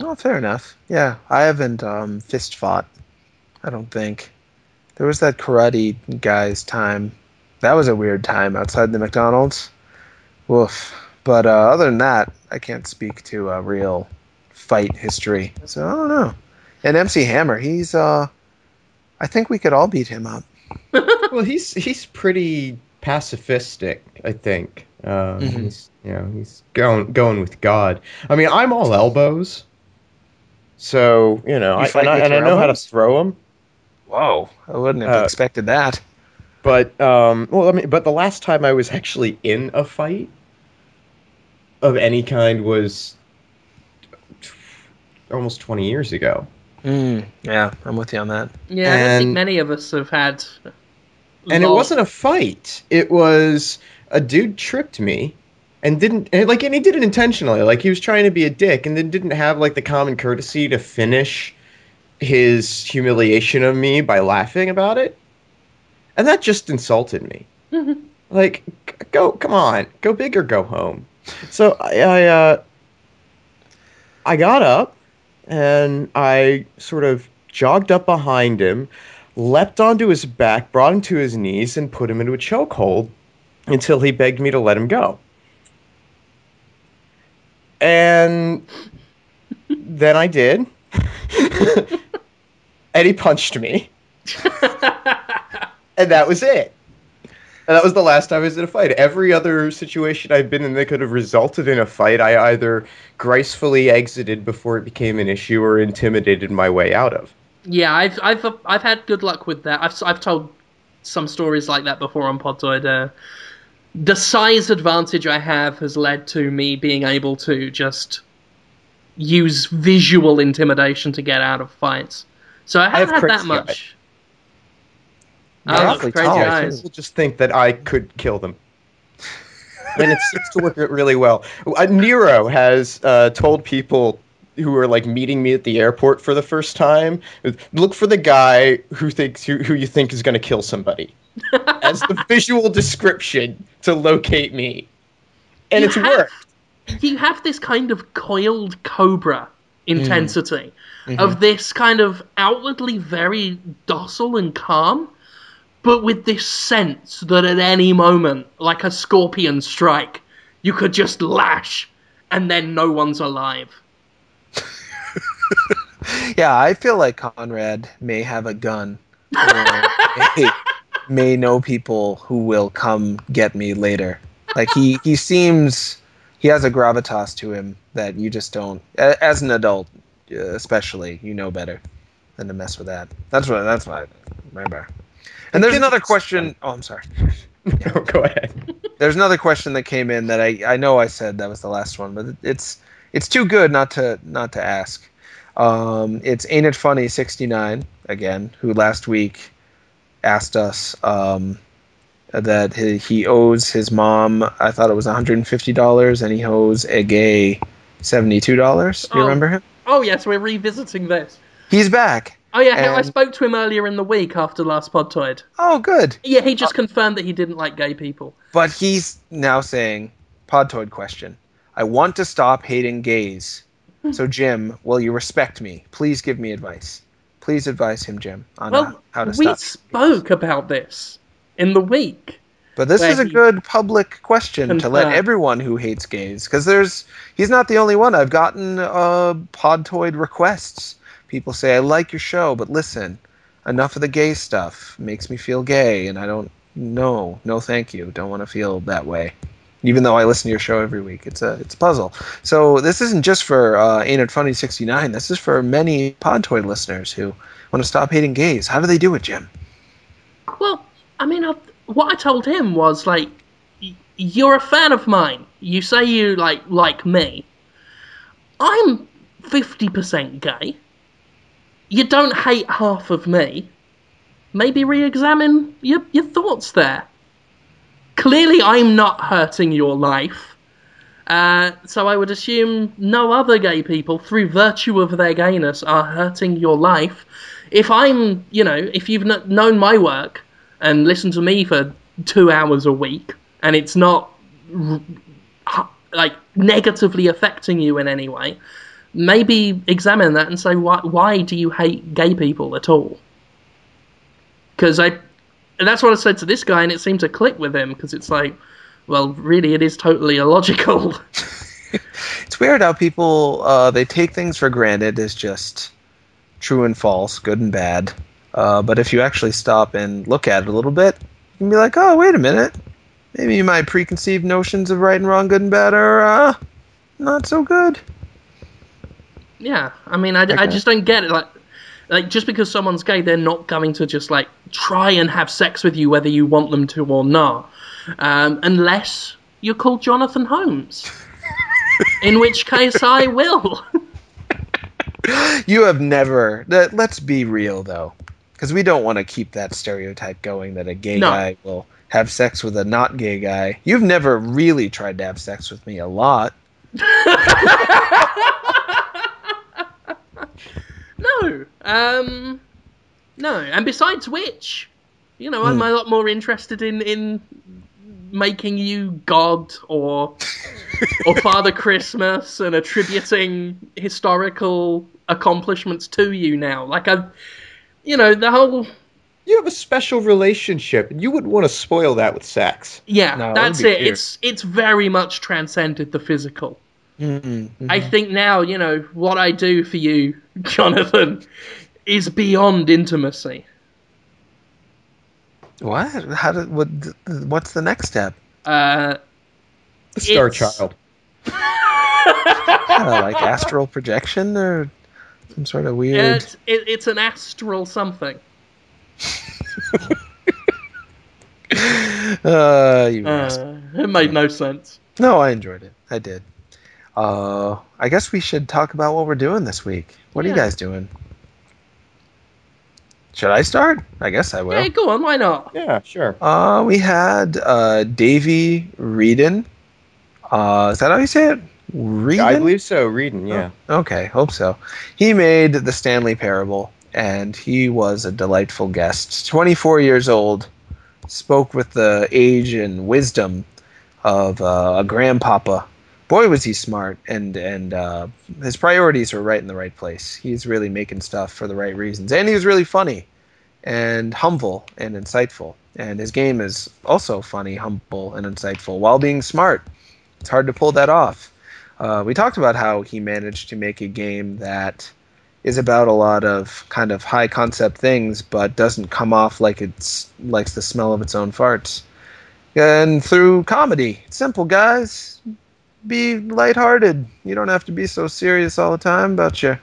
Oh, fair enough. Yeah, I haven't um, fist fought. I don't think. There was that karate guy's time. That was a weird time outside the McDonald's. Woof. But uh, other than that, I can't speak to a real fight history. So I don't know. And MC Hammer, he's uh, I think we could all beat him up. well, he's he's pretty pacifistic, I think. Um, Mhm. He's you know he's going going with God. I mean, I'm all elbows, so you know, You I, fight and I, and I know how to throw them. Whoa! I wouldn't have Uh, expected that. But um, well, I mean, but the last time I was actually in a fight, of any kind was almost 20 years ago. Mm, yeah, I'm with you on that. Yeah, I think many of us have had. And it wasn't a fight. It was a dude tripped me and didn't and like and he did it intentionally. Like he was trying to be a dick and then didn't have like the common courtesy to finish his humiliation of me by laughing about it. And that just insulted me. like go come on, go big or go home. So I I uh I got up and I sort of jogged up behind him, leapt onto his back, brought him to his knees, and put him into a chokehold until he begged me to let him go. And then I did. and he punched me. and that was it. And that was the last time I was in a fight. Every other situation I've been in that could have resulted in a fight, I either gracefully exited before it became an issue or intimidated my way out of. Yeah, I've I've I've had good luck with that. I've I've told some stories like that before on Podtoid. Uh, the size advantage I have has led to me being able to just use visual intimidation to get out of fights. So I haven't have had that much. You're Oh, crazy tall, eyes. People just think that I could kill them. and it seems to work really well. Uh, Nero has uh, told people who are like meeting me at the airport for the first time, look for the guy who thinks who, who you think is going to kill somebody as the visual description to locate me, and You it's have- worked. you have this kind of coiled cobra intensity Mhm. of this kind of outwardly very docile and calm, but with this sense that at any moment, like a scorpion strike, you could just lash and then no one's alive. Yeah, I feel like Conrad may have a gun, or may, may know people who will come get me later. Like he, he seems he has a gravitas to him that you just don't. As an adult, uh, especially, you know better than to mess with that. That's what. That's what I remember. And there's another question. Oh, I'm sorry. No, go ahead. There's another question that came in that I, I know I said that was the last one, but it's it's too good not to not to ask. Um, it's ain't it funny 69 again, who last week asked us um, that he, he owes his mom I thought it was 150 dollars and he owes a gay 72 dollars. Do you Oh. remember him? Oh yes, we're revisiting this. He's back. Oh yeah, I spoke to him earlier in the week after last Podtoid. Oh, good. Yeah, he just confirmed that he didn't like gay people. But he's now saying, Podtoid question. I want to stop hating gays. So, Jim, will you respect me? Please give me advice. Please advise him, Jim, on Well, how, to we stop. We spoke about this in the week. But this is a good public question to let everyone who hates gays, because there's he's not the only one. I've gotten uh, Podtoid requests. People say, "I like your show, but listen, enough of the gay stuff makes me feel gay, and I don't. No, no, thank you. Don't want to feel that way." Even though I listen to your show every week, it's a it's a puzzle. So this isn't just for uh, Ain't It Funny sixty nine. This is for many Podtoid listeners who want to stop hating gays. How do they do it, Jim? Well, I mean, I, what I told him was like, you're a fan of mine. You say you like like me. I'm fifty percent gay. You don't hate half of me. Maybe re-examine your your thoughts there. Clearly, I'm not hurting your life. Uh, so I would assume no other gay people, through virtue of their gayness, are hurting your life. If I'm, you know, if you've kn- known my work and listened to me for two hours a week, and it's not r- like negatively affecting you in any way, maybe examine that and say why why do you hate gay people at all? Because I, that's what I said to this guy, and it seemed to click with him because it's like, well, really, it is totally illogical. It's weird how people uh, they take things for granted as just true and false, good and bad. Uh, but if you actually stop and look at it a little bit, you can be like, oh, wait a minute. Maybe my preconceived notions of right and wrong, good and bad are uh, not so good. Yeah, I mean, I, I just don't get it. Like, like just because someone's gay, they're not going to just like try and have sex with you whether you want them to or not, um, unless you're called Jonathan Holmes. In which case, I will. You have never. Let, let's be real though, because we don't want to keep that stereotype going that a gay No. guy will have sex with a not gay guy. You've never really tried to have sex with me a lot. No. Um. No. And besides which, you know, I'm Hmm. a lot more interested in in making you God or or Father Christmas and attributing historical accomplishments to you now. Like I've, you know, the whole You have a special relationship. and You wouldn't want to spoil that with sex. yeah, No, that's it'd it. be weird. It's it's very much transcended the physical. Mm-mm. I think now, you know, what I do for you, Jonathan, is beyond intimacy. What? How did? What? What's the next step? Uh, Star It's- Child. Like astral projection or some sort of weird. it's, it, it's an astral something. Uh, you. Uh, it made no sense. No, I enjoyed it. I did. Uh, I guess we should talk about what we're doing this week. What are you guys doing? Should I start? I guess I will. Yeah, go on, why not? Yeah, sure. Uh, we had uh, Davey Wreden. Uh, is that how you say it? Wreden? I believe so. Reading, yeah. Okay, hope so. He made the Stanley Parable, and he was a delightful guest. 24 years old, spoke with the age and wisdom of uh, a grandpapa. Boy, was he smart, and and uh, his priorities were right in the right place. He's really making stuff for the right reasons, and he was really funny, and humble and insightful. And his game is also funny, humble, and insightful while being smart. It's hard to pull that off. Uh, we talked about how he managed to make a game that is about a lot of kind of high concept things, but doesn't come off like it's likes the smell of its own farts. And through comedy, simple guys, be lighthearted. You don't have to be so serious all the time about your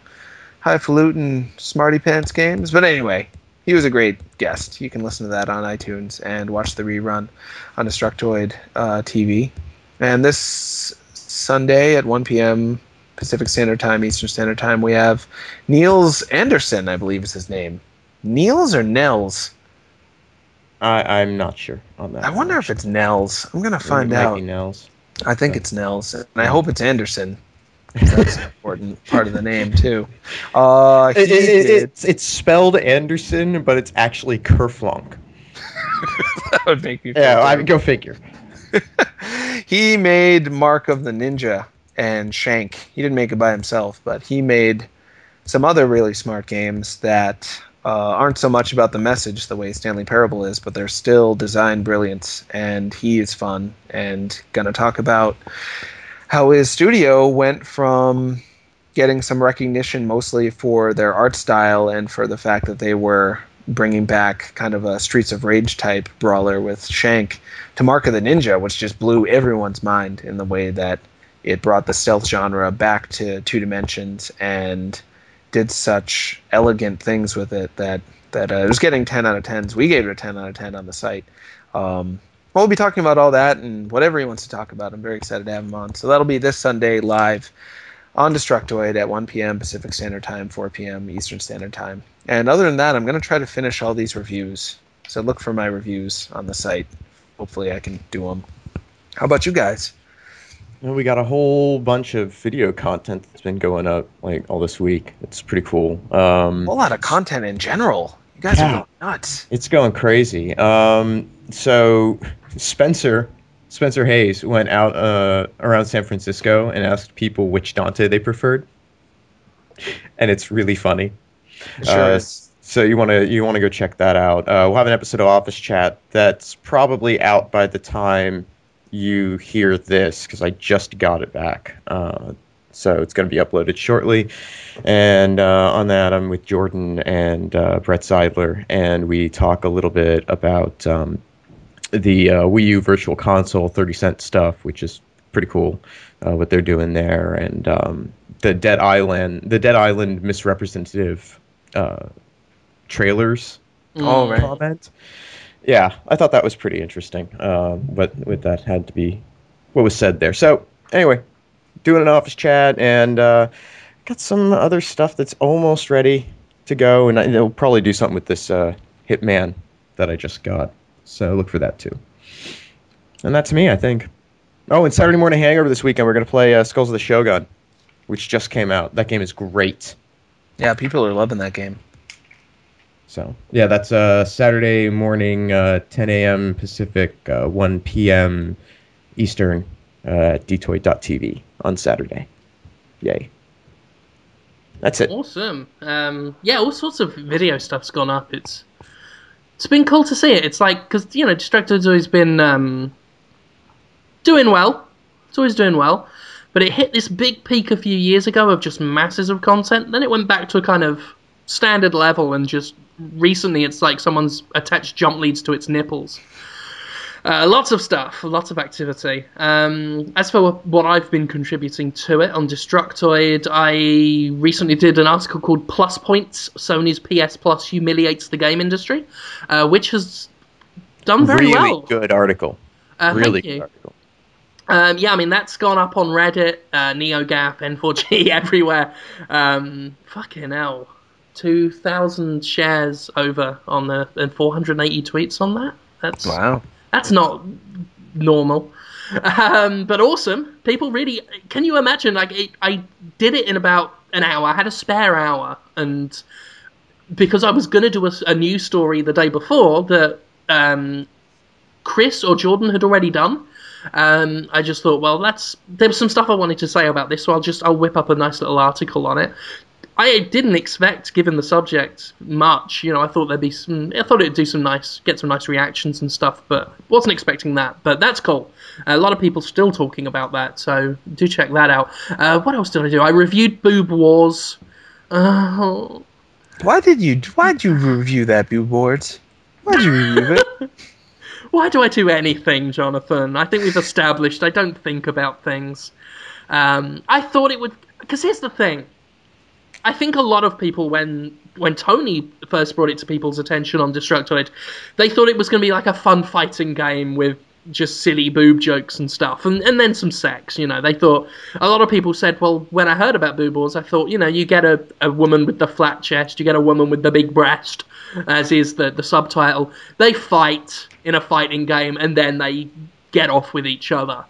highfalutin smarty pants games. But anyway, he was a great guest. You can listen to that on iTunes and watch the rerun on Destructoid uh, TV. And this Sunday at 1 p.m. Pacific Standard Time, Eastern Standard Time, we have Niels Anderson, I believe is his name. Niels or Nels? I, I'm not sure on that. I wonder if it's Nels. I'm gonna find it might out. Be Nels. I think it's Nels, and I hope it's Anderson. That's an important part of the name too. Uh, It, it, it, it's, it's spelled Anderson, but it's actually Kerflunk. that would make me. feel Yeah, I terrible. go figure. he made Mark of the Ninja and Shank. He didn't make it by himself, but he made some other really smart games that uh, aren't so much about the message the way Stanley Parable is, but they're still design brilliance. And he is fun and going to talk about how his studio went from getting some recognition mostly for their art style and for the fact that they were bringing back kind of a Streets of Rage type brawler with Shank to Mark of the Ninja, which just blew everyone's mind in the way that it brought the stealth genre back to two dimensions and did such elegant things with it that that uh, it was getting 10 out of 10s. We gave it a 10 out of 10 on the site. Um, we'll be talking about all that and whatever he wants to talk about. I'm very excited to have him on. So that'll be this Sunday live on Destructoid at 1 p.m. Pacific Standard Time, 4 p.m. Eastern Standard Time. And other than that, I'm going to try to finish all these reviews. So look for my reviews on the site. Hopefully, I can do them. How about you guys? We got a whole bunch of video content that's been going up like all this week. It's pretty cool. Um, A whole lot of content in general. You guys Yeah. are going nuts. It's going crazy. Um, so Spencer Spencer Hayes went out uh, around San Francisco and asked people which Dante they preferred, and it's really funny. Sure Uh. So you want to you want to go check that out. Uh, we'll have an episode of Office Chat that's probably out by the time you hear this because I just got it back. Uh, so it's going to be uploaded shortly. And uh, on that, I'm with Jordan and uh, Brett Seidler, and we talk a little bit about um, the uh, Wii U Virtual Console 30 cent stuff, which is pretty cool. Uh, what they're doing there, and um, the Dead Island, the Dead Island misrepresentative uh, trailers Oh, right. Yeah, I thought that was pretty interesting. Um, but with that had to be what was said there. So anyway, doing an office chat, and uh, got some other stuff that's almost ready to go, and I, will probably do something with this uh, Hitman that I just got. So look for that too. And that's me, I think. Oh, and Saturday Morning Hangover this weekend, we're to play uh, Skulls of the Shogun, which just came out. That game is great. Yeah, people are loving that game. So yeah, that's uh, Saturday morning, uh, 10 a.m. Pacific, uh, 1 p.m. Eastern uh, at dtoid.tv on Saturday. Yay. That's it. Awesome. Um, yeah, all sorts of video stuff's gone up. It's it's been cool to see it. It's like because you know, Destructoid's always been um, doing well. It's always doing well, but it hit this big peak a few years ago of just masses of content. Then it went back to a kind of standard level, and just recently, it's like someone's attached jump leads to its nipples. Uh, lots of stuff, lots of activity. Um, as for what I've been contributing to it on Destructoid, I recently did an article called Plus Points Sony's PS Plus Humiliates the Game Industry, uh, which has done very really well. good article. Uh, really thank you. good article. Um, yeah, I mean that's gone up on Reddit, uh, NeoGaf, N4G, everywhere. Um, fucking hell, two thousand shares over on the and four hundred eighty tweets on that. That's Wow. that's not normal. Um, but awesome. People really. Can you imagine? Like, it, I did it in about an hour. I had a spare hour, and because I was going to do a, a news story the day before that um, Chris or Jordan had already done. Um, I just thought, well, that's there was some stuff I wanted to say about this, so I'll just I'll whip up a nice little article on it. I didn't expect, given the subject, much. You know, I thought there'd be some. I thought it'd do some nice, get some nice reactions and stuff, but wasn't expecting that. But that's cool. A lot of people still talking about that, so do check that out. Uh, what else did I do? I reviewed Boob Wars. Uh, Why did you? Why did you review that, Boob Wars? Why did you review it? why do I do anything, Jonathan? I think we've established I don't think about things. Um, I thought it would, because here's the thing. I think a lot of people, when when Tony first brought it to people's attention on Destructoid, they thought it was going to be like a fun fighting game with just silly boob jokes and stuff, and, and then some sex. You know, they thought a lot of people said, well, when I heard about boob wars, I thought, you know, you get a, a woman with the flat chest, you get a woman with the big breast, as is the the subtitle. They fight in a fighting game, and then they get off with each other.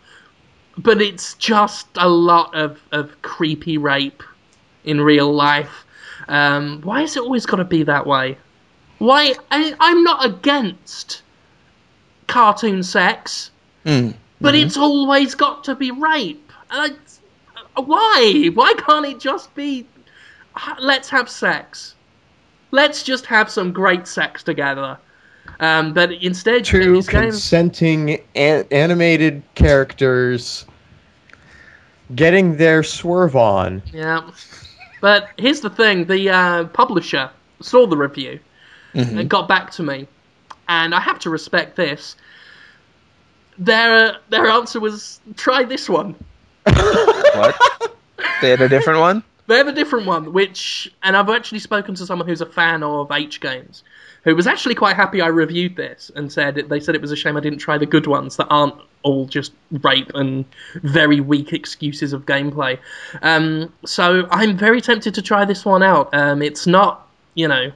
But it's just a lot of, of creepy rape in real life. Um, why has it always got to be that way? Why? I, I'm not against cartoon sex, Mm. but it's always got to be rape. And I, why? Why can't it just be? Let's have sex. Let's just have some great sex together. Um, but instead, in Two consenting an- animated characters getting their swerve on. Yeah. But here's the thing: the uh, publisher saw the review and got back to me, and I have to respect this. Their their answer was try this one. What? They had a different one. They have a different one, which, and I've actually spoken to someone who's a fan of H games, who was actually quite happy I reviewed this and said they said it was a shame I didn't try the good ones that aren't all just rape and very weak excuses of gameplay. Um, so I'm very tempted to try this one out. Um, it's not, you know,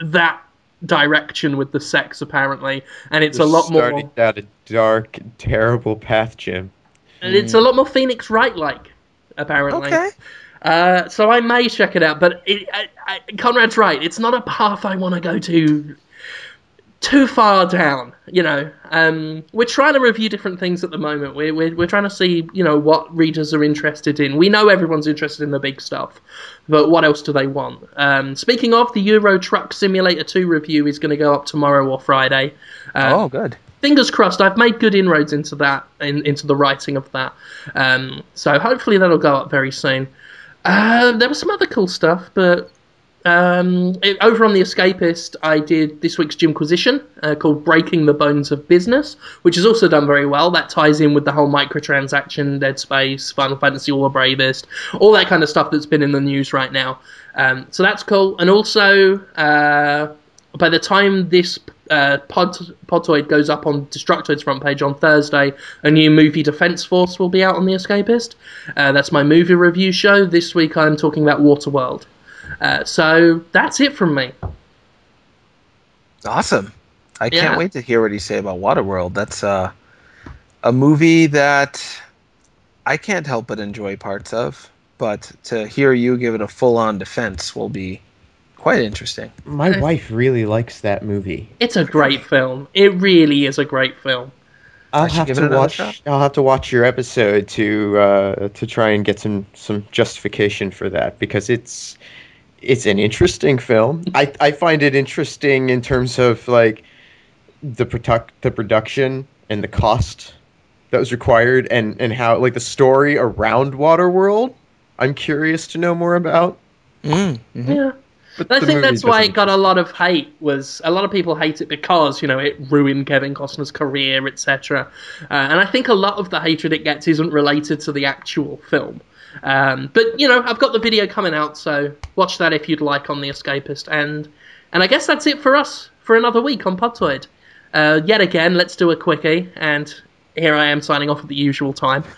that direction with the sex apparently, and it's a lot more. Starting down a dark, terrible path, Jim. And it's a lot more Phoenix Wright like, apparently. Okay. Uh, so I may check it out, but it, I, I, Conrad's right. It's not a path I want to go to too far down. You know, um, we're trying to review different things at the moment. We're, we're we're trying to see, you know, what readers are interested in. We know everyone's interested in the big stuff, but what else do they want? Um, speaking of, the Euro Truck Simulator 2 review is going to go up tomorrow or Friday. Uh, Oh, good. fingers crossed. I've made good inroads into that, in, into the writing of that. Um, so hopefully that'll go up very soon. Uh, there was some other cool stuff, but um, it- over on the Escapist, I did this week's Jimquisition uh, called "Breaking the Bones of Business," which has also done very well. That ties in with the whole microtransaction, Dead Space, Final Fantasy All the Bravest, all that kind of stuff that's been in the news right now. Um, so that's cool. And also, uh, by the time this uh, Pod, Podtoid goes up on Destructoid's front page on Thursday, a new movie Defense Force will be out on The Escapist. Uh, that's my movie review show. This week I'm talking about Waterworld. Uh, so that's it from me. Awesome. I Yeah. can't wait to hear what you say about Waterworld. That's uh, a movie that I can't help but enjoy parts of, but to hear you give it a full on defense will be quite interesting. My wife really likes that movie. It's a great film. It really is a great film. I'll have to watch. shot. I'll have to watch your episode to uh, to try and get some some justification for that because it's it's an interesting film. I I find it interesting in terms of like the product the production and the cost that was required and and how like the story around Waterworld. I'm curious to know more about. Mm, mhm. Yeah. But I think that's why doesn't it got a lot of hate. Was a lot of people hate it because you know it ruined Kevin Costner's career, etc. Uh, and I think a lot of the hatred it gets isn't related to the actual film. Um, but you know, I've got the video coming out, so watch that if you'd like on the Escapist. And and I guess that's it for us for another week on Podtoid. Uh, yet again, let's do a quickie, and here I am signing off at the usual time.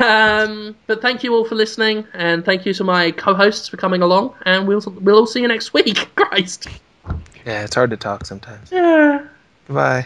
Um, but thank you all for listening, and thank you to my co-hosts for coming along, and we'll we'll all see you next week. Christ. Yeah, it's hard to talk sometimes. Yeah. Goodbye.